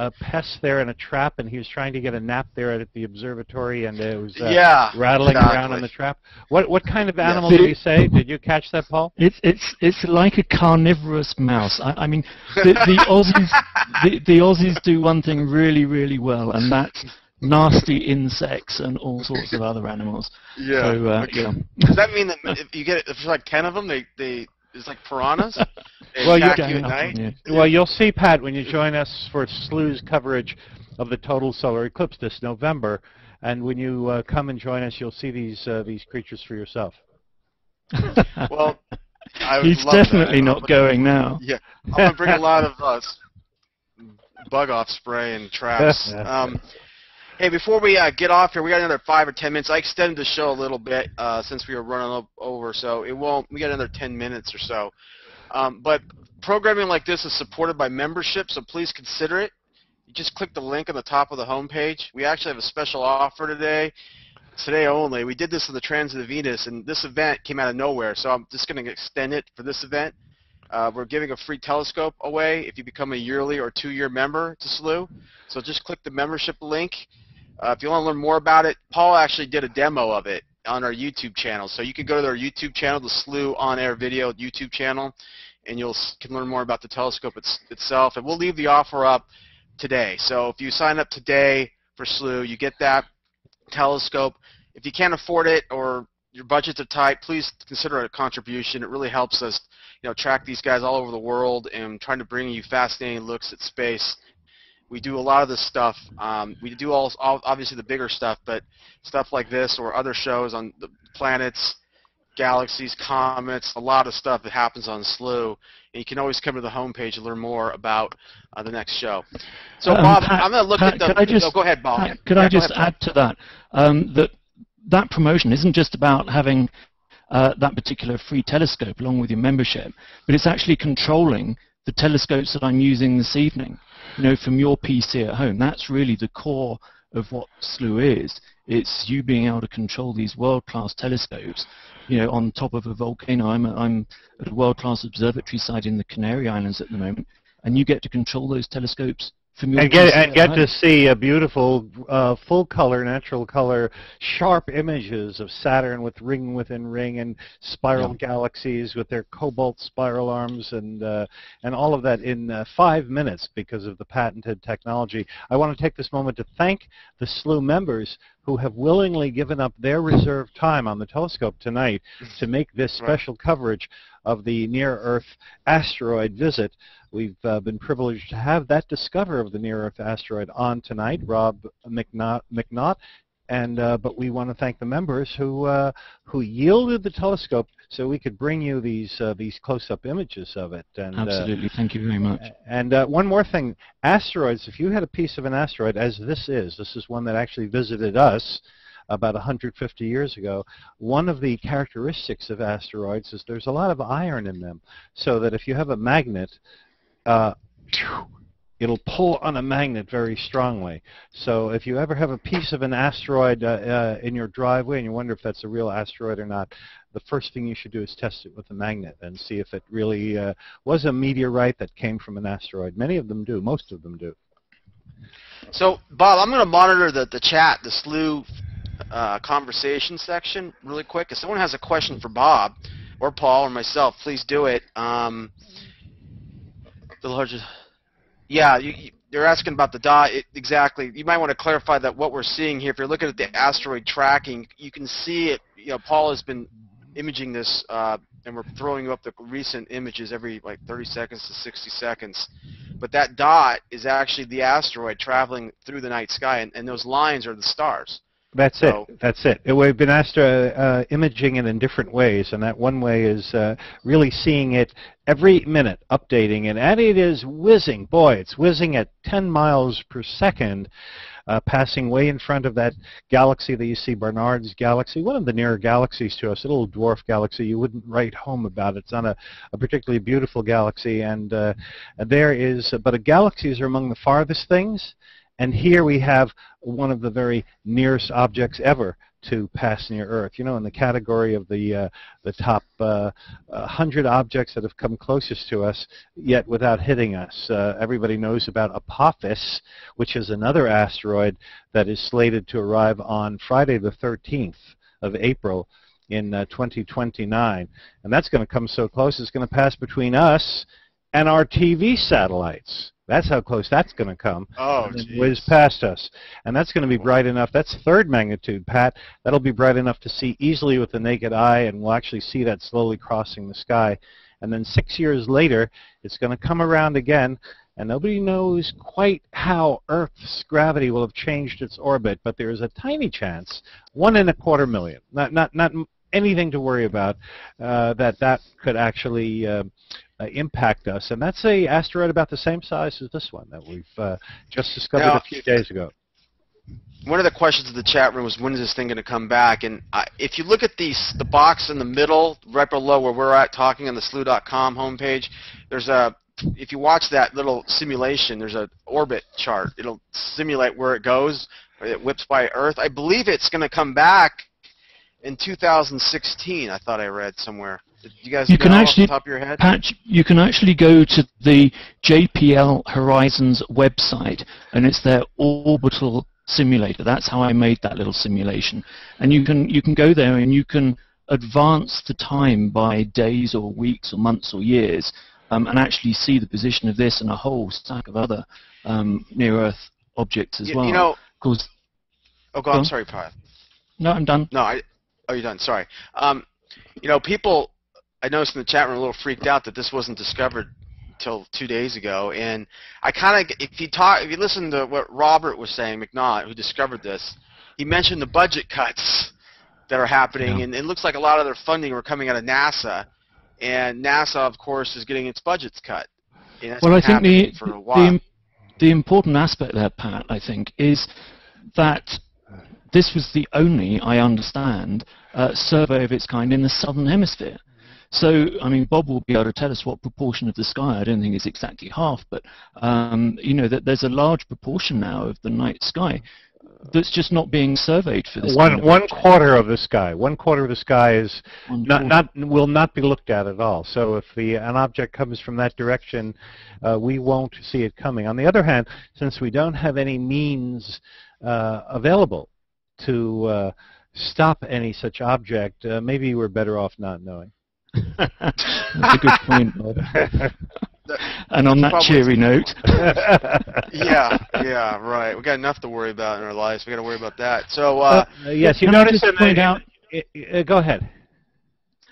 uh, pest there in a trap, and he was trying to get a nap there at the observatory, and it was uh, yeah, rattling around in the trap? What what kind of Yes. animal did he say? Did you catch that, Paul? It's it's it's like a carnivorous mouse. I, I mean, the, the Aussies the, the Aussies do one thing really really well, and that's nasty insects and all sorts of other animals. Yeah. So uh, okay. yeah. Does that mean that if you get if there's like ten of them, they they it's like piranhas? They Well, you- attack you Gang at up on night. you. Well, you'll see, Pat, when you join us for Slooh's coverage of the total solar eclipse this November, and when you uh, come and join us, you'll see these uh, these creatures for yourself. Well, I would He's love definitely I'm not gonna- going now. Yeah, I'm gonna bring a lot of uh, bug off spray and traps. Um, hey, before we uh, get off here, we got another five or ten minutes. I extended the show a little bit uh, since we were running over, so it won't. We got another ten minutes or so. Um, but programming like this is supported by membership, so please consider it. You just click the link on the top of the homepage. We actually have a special offer today. Today only. We did this in the Transit of Venus, and this event came out of nowhere, so I'm just going to extend it for this event. Uh, we're giving a free telescope away if you become a yearly or two-year member to Slooh. So just click the membership link. Uh, if you want to learn more about it, Paul actually did a demo of it on our YouTube channel. So you can go to our YouTube channel, the Slooh On Air Video YouTube channel, and you'll can learn more about the telescope it's, itself. And we'll leave the offer up today. So if you sign up today for Slooh, you get that telescope. If you can't afford it or your budgets are tight, please consider a contribution. It really helps us, you know, track these guys all over the world and trying to bring you fascinating looks at space. We do a lot of this stuff. Um, we do all, all obviously the bigger stuff, but stuff like this or other shows on the planets, galaxies, comets, a lot of stuff that happens on Slooh. And you can always come to the homepage and learn more about uh, the next show. So, Um, Bob, Pat- I'm going to look Pat, at the. could I just- oh, go ahead, Bob. Pat, could Yeah, I just ahead, add to that um, that that promotion isn't just about having uh, that particular free telescope along with your membership, but it's actually controlling the telescopes that I'm using this evening. You know, from your PC at home. That's really the core of what Slooh is. It's you being able to control these world-class telescopes. You know, on top of a volcano. I'm I'm at a world-class observatory site in the Canary Islands at the moment, and you get to control those telescopes and get and get to see a beautiful uh, full color natural color sharp images of Saturn with ring within ring and spiral galaxies with their cobalt spiral arms and uh, and all of that in uh, five minutes because of the patented technology. I want to take this moment to thank the Slooh members who have willingly given up their reserved time on the telescope tonight to make this special coverage of the near-Earth asteroid visit. We've uh, been privileged to have that discoverer of the near-Earth asteroid on tonight, Rob McNaught, McNaught and uh, but we want to thank the members who uh, who yielded the telescope so we could bring you these uh, these close-up images of it. And, uh, Absolutely. Thank you very much. and uh, one more thing, asteroids, if you had a piece of an asteroid, as this is, this is one that actually visited us about 150 years ago, one of the characteristics of asteroids is there's a lot of iron in them, so that if you have a magnet, uh, it'll pull on a magnet very strongly. So if you ever have a piece of an asteroid uh, uh, in your driveway and you wonder if that's a real asteroid or not, the first thing you should do is test it with a magnet and see if it really uh, was a meteorite that came from an asteroid. Many of them do. Most of them do. So, Bob, I'm going to monitor the, the chat, the Slooh uh, conversation section really quick. If someone has a question for Bob or Paul or myself, please do it. Um, the largest, yeah, you, you, they're asking about the dot. It, exactly. You might want to clarify that what we're seeing here. If you're looking at the asteroid tracking, you can see it. You know, Paul has been imaging this, uh, and we're throwing up the recent images every like 30 seconds to 60 seconds. But that dot is actually the asteroid traveling through the night sky, and, and those lines are the stars. That's So- it. That's it. We've been asked uh, uh, imaging it in different ways, and that one way is uh, really seeing it every minute, updating it, and it is whizzing. Boy, it's whizzing at 10 miles per second, uh, passing way in front of that galaxy that you see, Barnard's Galaxy, one of the nearer galaxies to us, a little dwarf galaxy. You wouldn't write home about it. It's not a, a particularly beautiful galaxy, and uh, there is, but galaxies are among the farthest things. And here we have one of the very nearest objects ever to pass near Earth. You know, in the category of the uh, the top uh, uh, hundred objects that have come closest to us, yet without hitting us. Uh, everybody knows about Apophis, which is another asteroid that is slated to arrive on Friday the 13th of April in uh, 2029, and that's going to come so close it's going to pass between us and our TV satellites. That's how close that's going to come Oh, and whiz past us. And that's going to be bright enough. That's third magnitude, Pat. That'll be bright enough to see easily with the naked eye, and we'll actually see that slowly crossing the sky. And then six years later, it's going to come around again, and nobody knows quite how Earth's gravity will have changed its orbit, but there is a tiny chance, one in a quarter million, not not not anything to worry about, uh, that that could actually uh, uh, impact us. And that's a asteroid about the same size as this one that we've uh, just discovered Now- a few days ago. one of the questions in the chat room was when is this thing going to come back? And I, if you look at the the box in the middle, right below where we're at, talking on the Slooh.com homepage, there's a if you watch that little simulation, there's a orbit chart. It'll simulate where it goes. It whips by Earth. I believe it's going to come back in 2016. I thought I read somewhere. Did you guys You can actually- the top of your head? Patch, you can actually go to the JPL Horizons website, and it's their orbital simulator. That's how I made that little simulation. And you can you can go there and you can advance the time by days or weeks or months or years, um, and actually see the position of this and a whole stack of other um, near-Earth objects as You- well. you know. of course. Oh, go. go I'm sorry, Pat. No, I'm done. No, I. Oh, you're done. Sorry. Um, you know, people. I noticed in the chat room a little freaked out that this wasn't discovered till two days ago, and I kind of, if you talk, if you listen to what Robert was saying, McNaught, who discovered this, he mentioned the budget cuts that are happening, Yeah. and it looks like a lot of their funding were coming out of NASA, and NASA, of course, is getting its budgets cut. Well, I think the, the, the important aspect there, Pat, I think, is that this was the only, I understand, uh, survey of its kind in the southern hemisphere. So, I mean, Bob will be able to tell us what proportion of the sky. I don't think it's exactly half, but um, you know that there's a large proportion now of the night sky that's just not being surveyed for this. One kind of one object. quarter of the sky. One quarter of the sky is One not quarter. not will not be looked at at all. So if the an object comes from that direction, uh, we won't see it coming. On the other hand, since we don't have any means uh, available to uh, stop any such object, uh, maybe we're better off not knowing. That's a good point, Bob. and on that cheery note, yeah, yeah, right. We've got enough to worry about in our lives. We've got to worry about that. So, uh, Uh, yes, you can I notice just in the- point out uh, go ahead.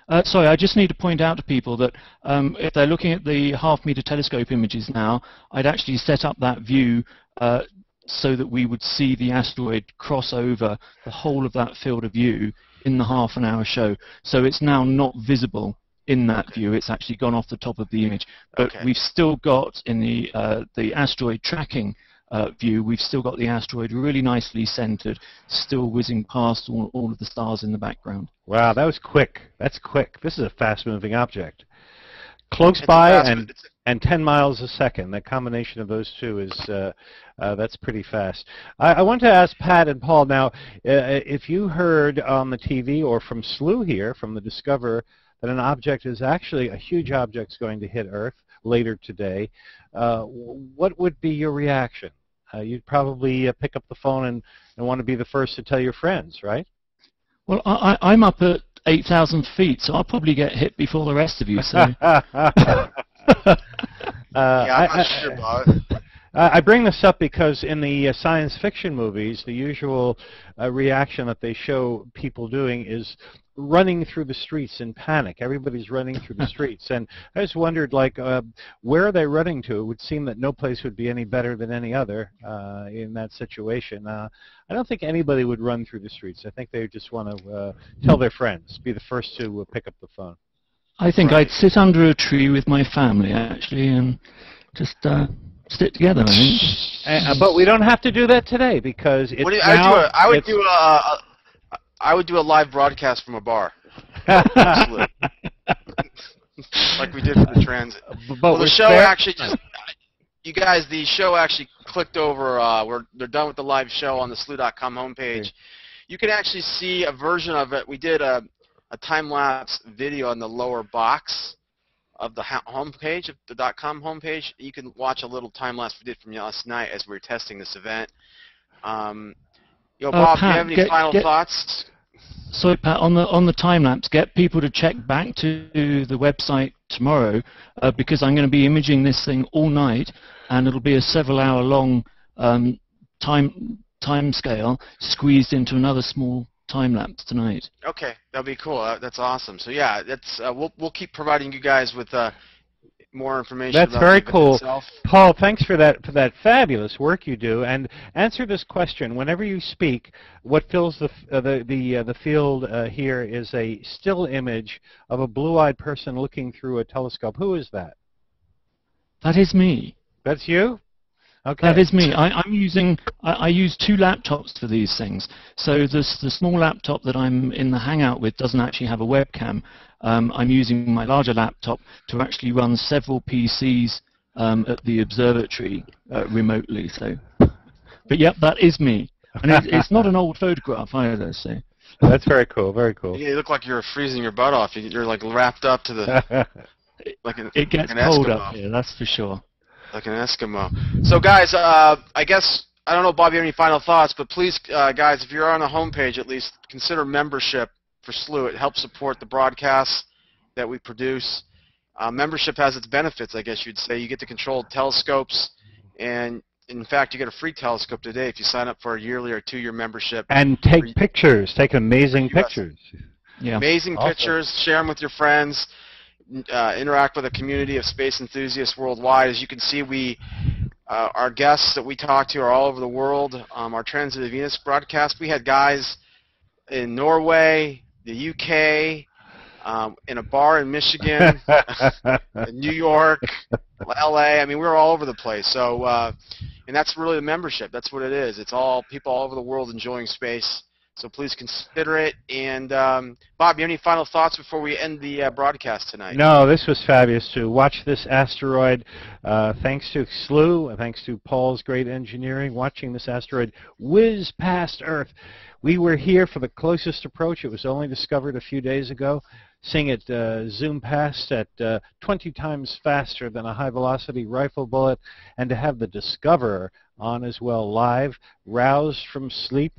Uh, sorry, I just need to point out to people that um, if they're looking at the half-meter telescope images now, I'd actually set up that view uh, so that we would see the asteroid cross over the whole of that field of view in the half an hour show. So it's now not visible in that view. It's actually gone off the top of the image. But Okay. we've still got in the uh, the asteroid tracking uh, view, we've still got the asteroid really nicely centered, still whizzing past all, all of the stars in the background. Wow, that was quick. That's quick. This is a fast-moving object. Close it's by fast- and and 10 miles a second. The combination of those two is uh, uh, that's pretty fast. I, I want to ask Pat and Paul now uh, if you heard on the TV or from Slooh here from the Discover that an object is actually a huge object's going to hit Earth later today. Uh, what would be your reaction? Uh, you'd probably uh, pick up the phone and, and want to be the first to tell your friends, right? Well, I, I, I'm up at 8,000 feet, so I'll probably get hit before the rest of you. So, uh, yeah, I, I'm not sure, Bob. I, I bring this up because in the uh, science fiction movies, the usual uh, reaction that they show people doing is running through the streets in panic. Everybody's running through the streets, and I just wondered, like, uh, where are they running to? It would seem that no place would be any better than any other uh, in that situation. Uh, I don't think anybody would run through the streets. I think they'd just want to uh, tell their friends, be the first to uh, pick up the phone. I think Right. I'd sit under a tree with my family, actually, and just uh, stick together, I think. Uh, but we don't have to do that today because it's What do you, I would do a, I would it's- do a, a, I would do a live broadcast from a bar, like we did for the transit. but well, the show spare- actually just, you guys, the show actually clicked over. Uh, we're they're done with the live show on the Slooh.com homepage. You can actually see a version of it. We did a, a time lapse video on the lower box of the ho- homepage of the dot .com homepage. You can watch a little time lapse we did from last night as we were testing this event. Um, yo, Uh, Bob, do you have any get- final get- thoughts? Sorry, Pat, on the on the time lapse, get people to check back to the website tomorrow uh, because I'm going to be imaging this thing all night, and it'll be a several hour long um, time time scale squeezed into another small time lapse tonight. Okay, that'll be cool. Uh, that's awesome. So yeah, that's uh, we'll we'll keep providing you guys with uh, more information. That's about very cool. itself. Paul, thanks for that for that fabulous work you do. And answer this question: Whenever you speak, what fills the uh, the the uh, the field uh, here is a still image of a blue-eyed person looking through a telescope. Who is that? That is me. That's you. Okay. That is me. I, I'm using. I, I use two laptops for these things. So this the small laptop that I'm in the Hangout with doesn't actually have a webcam. Um, I'm using my larger laptop to actually run several PCs um, at the observatory uh, remotely. So, but yep, that is me, and it, it's not an old photograph either. So, That's very cool. Very cool. Yeah, you look like you're freezing your butt off. You- You're like wrapped up to the like an it gets like an cold Eskimo. up here, that's for sure. Like an Eskimo. So guys, uh, I guess I don't know, Bob. You have any final thoughts? But please, uh, guys, if you're on the homepage, at least consider membership for Slooh. It helps support the broadcasts that we produce. Uh, membership has its benefits, I guess you'd say. You get to control telescopes, and in fact, you get a free telescope today if you sign up for a yearly or two-year membership. and take pictures. Take amazing Yes. pictures. Yeah. Amazing Awesome. pictures. Share them with your friends. Uh, interact with a community of space enthusiasts worldwide. As you can see, we uh, our guests that we talk to are all over the world. Um, our Transit of Venus broadcast, we had guys in Norway, the UK, um, in a bar in Michigan, in New York, LA. I mean, we were all over the place. So, uh, and that's really the membership. That's what it is. It's all people all over the world enjoying space. So please consider it. And um, Bob, you have any final thoughts before we end the uh, broadcast tonight? No, this was fabulous to watch this asteroid. Uh, thanks to Slooh, thanks to Paul's great engineering, watching this asteroid whiz past Earth. We were here for the closest approach. It was only discovered a few days ago. Seeing it uh, zoom past at uh, 20 times faster than a high-velocity rifle bullet, and to have the Discoverer on as well live, roused from sleep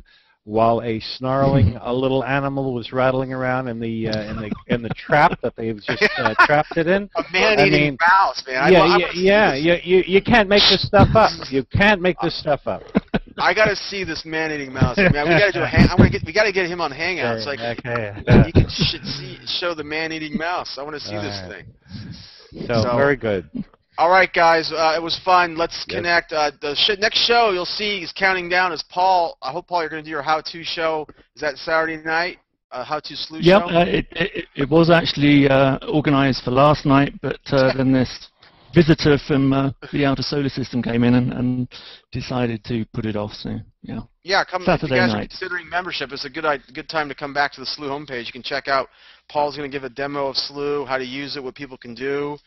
while a snarling a little animal was rattling around in the uh, in the in the trap that they've just uh, trapped it in. A man-eating I mean, mouse, man. yeah, I, yeah, yeah, yeah. You you can't make this stuff up. You can't make this stuff up. I gotta see this man-eating mouse. Man, we gotta do a hang. I'm gonna get. We gotta get him on Hangouts. Like okay. you can should see show the man-eating mouse. I want to see All this right. thing. So, So- very good. All right, guys. Uh, it was fun. Let's Yes. connect. Uh, the sh- next show you'll see is counting down is Paul. I hope Paul you're going to do your how-to show. Is that Saturday night? Uh, how-to Slooh Yep, show. uh, it, it, it was actually uh, organised for last night, but uh, then this visitor from uh, the outer solar system came in and, and decided to put it off. So yeah, yeah, come. if you guys are considering membership, it's a good good time to come back to the Slooh homepage. You can check out. Paul's going to give a demo of Slooh, how to use it, what people can do,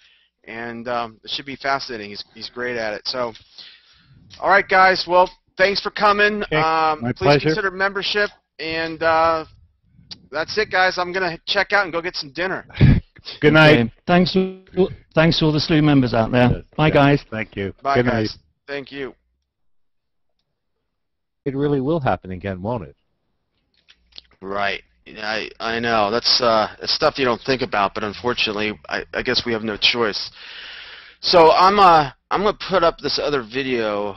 and um, it should be fascinating. He's he's great at it. So, all right, guys. Well, thanks for coming. Okay, um, my please pleasure. consider membership, and uh, that's it, guys. I'm going to check out and go get some dinner. Good night. Okay. Thanks, thanks to all the Slooh members out there. Yes, Bye, yes. guys. Thank you. Bye, Good guys. night. Thank you. It really will happen again, won't it? Right. I I know that's uh, it's stuff you don't think about, but unfortunately, I, I guess we have no choice. So I'm uh I'm gonna put up this other video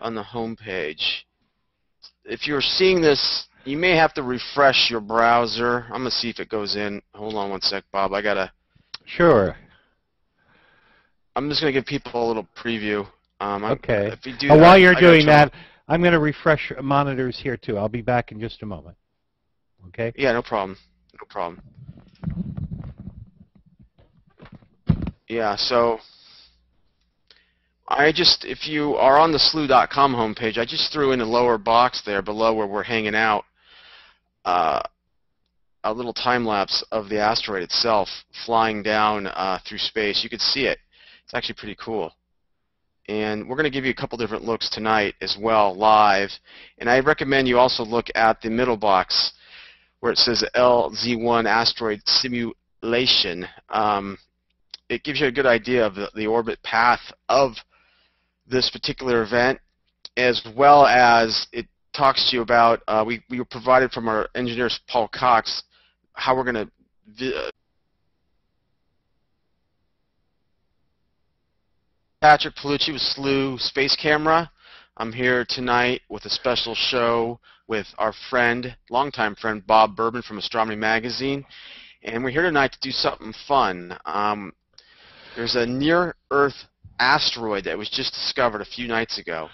on the homepage. If you're seeing this, you may have to refresh your browser. I'm gonna see if it goes in. Hold on one sec, Bob. I gotta. Sure. I'm just gonna give people a little preview. Um, Okay. If you do Uh, that, while you're I doing that, I'm going to refresh monitors here too. I'll be back in just a moment. Okay. Yeah, no problem. No problem. Yeah, so I just, if you are on the slooh.com homepage, I just threw in a lower box there below where we're hanging out uh, a little time lapse of the asteroid itself flying down uh, through space. You can see it. It's actually pretty cool. And we're going to give you a couple different looks tonight as well, live. And I recommend you also look at the middle box where it says LZ1 asteroid simulation. Um, it gives you a good idea of the, the orbit path of this particular event, as well as it talks to you about, uh, we, we were provided from our engineers, Paul Cox, how we're going to vi- Patrick Paolucci with Slooh Space Camera. I'm here tonight with a special show with our friend, longtime friend Bob Berman from Astronomy Magazine, and we're here tonight to do something fun. Um, there's a near-Earth asteroid that was just discovered a few nights ago,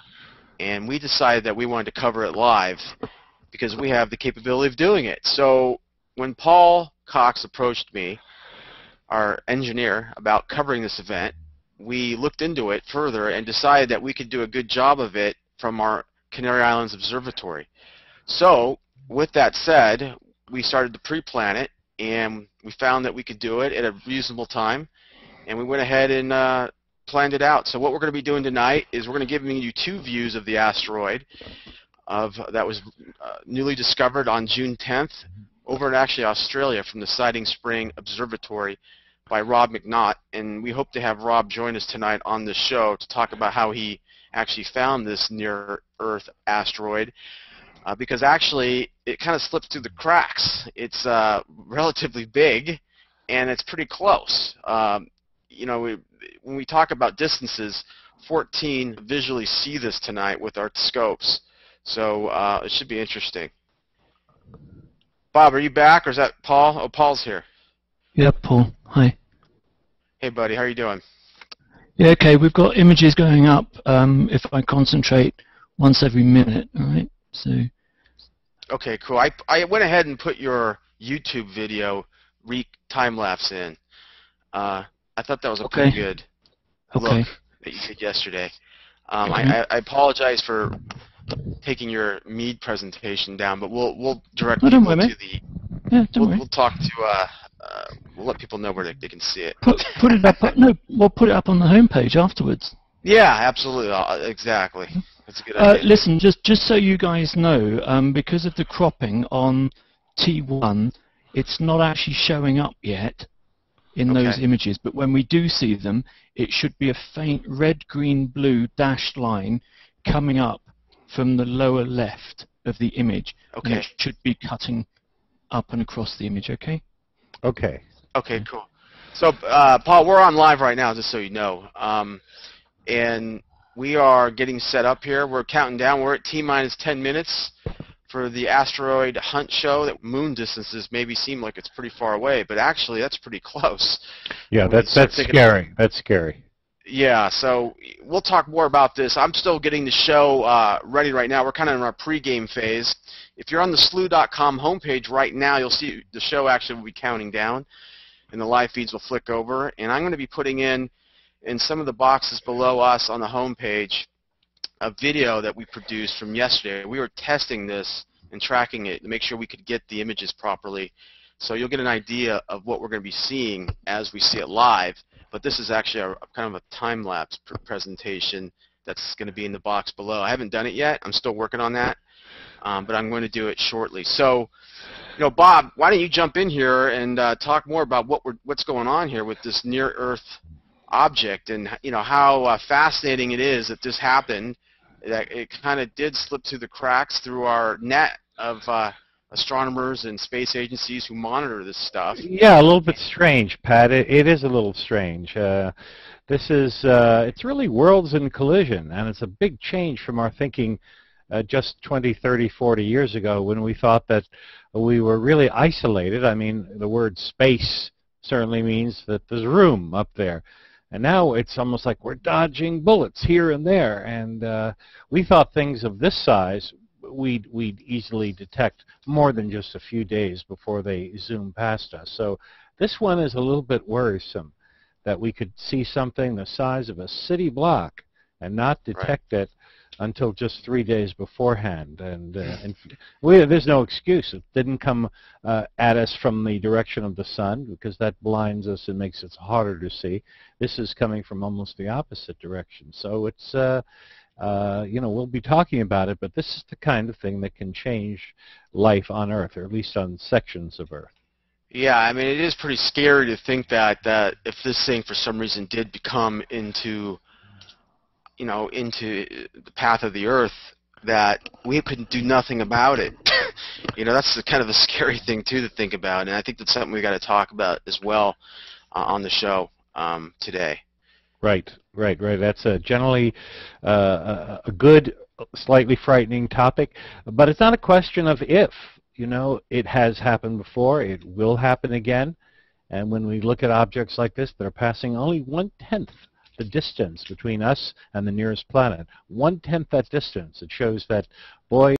and we decided that we wanted to cover it live because we have the capability of doing it. So when Paul Cox approached me, our engineer, about covering this event, we looked into it further and decided that we could do a good job of it from our Canary Islands Observatory. So, with that said, we started to pre-plan it, and we found that we could do it at a reasonable time, and we went ahead and uh, planned it out. So what we're going to be doing tonight is we're going to give you two views of the asteroid of that was uh, newly discovered on June 10th over in actually Australia from the Siding Spring Observatory by Rob McNaught, and we hope to have Rob join us tonight on the show to talk about how he actually found this near-Earth asteroid. Uh, because actually, it kind of slips through the cracks. It's uh, relatively big, and it's pretty close. Um, you know, we, when we talk about distances, 14 visually see this tonight with our scopes, so uh, it should be interesting. Bob, are you back, or is that Paul? Oh, Paul's here. Yep, Paul. Hi. Hey, buddy, how are you doing? Yeah, okay, we've got images going up um, if I concentrate once every minute, all right? So, Okay, cool. I, I went ahead and put your YouTube video re time lapse in. Uh, I thought that was a pretty Okay. good okay. look that you did yesterday. Um. I, I, I apologize for taking your Meade presentation down, but we'll we'll direct Oh, people to the Yeah, don't we'll, worry. we'll talk to uh, uh, we'll let people know where they, they can see it. Put, put it up, no, we'll put it up on the homepage afterwards. Yeah, absolutely, uh, exactly. A good Uh, idea. listen, just just so you guys know, um, because of the cropping on T1, it's not actually showing up yet in those images. But when we do see them, it should be a faint red, green, blue dashed line coming up from the lower left of the image, and Okay, it should be cutting up and across the image. Okay. Okay. okay, cool. So, uh, Paul, we're on live right now, just so you know, um, and we are getting set up here. We're counting down. We're at t minus 10 minutes for the asteroid hunt show. That moon distances maybe seem like it's pretty far away, but actually that's pretty close. Yeah, that's that's scary. That's scary. Yeah, so we'll talk more about this. I'm still getting the show uh, ready right now. We're kind of in our pregame phase. If you're on the slooh.com homepage right now, you'll see the show actually will be counting down, and the live feeds will flick over. And I'm going to be putting in, in some of the boxes below us on the homepage, a video that we produced from yesterday. We were testing this and tracking it to make sure we could get the images properly. So you'll get an idea of what we're going to be seeing as we see it live but this is actually a, a kind of a time-lapse pr- presentation that's going to be in the box below. I haven't done it yet. I'm still working on that, um, but I'm going to do it shortly. So, you know, Bob, why don't you jump in here and uh, talk more about what we're, what's going on here with this near-Earth object, and you know how uh, fascinating it is that this happened. That it kind of did slip through the cracks through our net of uh, astronomers and space agencies who monitor this stuff. Yeah, a little bit strange, Pat. It, it is a little strange. Uh, this is uh, it's really worlds in collision, and it's a big change from our thinking uh, just 20, 30, 40 years ago when we thought that we were really isolated. I mean, the word space certainly means that there's room up there. And now it's almost like we're dodging bullets here and there. And uh, we thought things of this size we'd, we'd easily detect more than just a few days before they zoom past us. So this one is a little bit worrisome that we could see something the size of a city block and not detect it until just three days beforehand. And, uh, and we, there's no excuse. It didn't come uh, at us from the direction of the sun because that blinds us and makes it harder to see. This is coming from almost the opposite direction. So it's, uh, uh, you know, we'll be talking about it, but this is the kind of thing that can change life on Earth, or at least on sections of Earth. Yeah, I mean, it is pretty scary to think that that if this thing for some reason did become into, you know, into the path of the Earth, that we could do nothing about it. you know, that's the kind of a scary thing too to think about, and I think that's something we've got to talk about as well uh, on the show um, today. Right, right, right. That's a generally uh, a, good, slightly frightening topic, but it's not a question of if. You know, it has happened before. It will happen again. And when we look at objects like this that are passing only one-tenth the distance between us and the nearest planet, one-tenth that distance, it shows that, boy,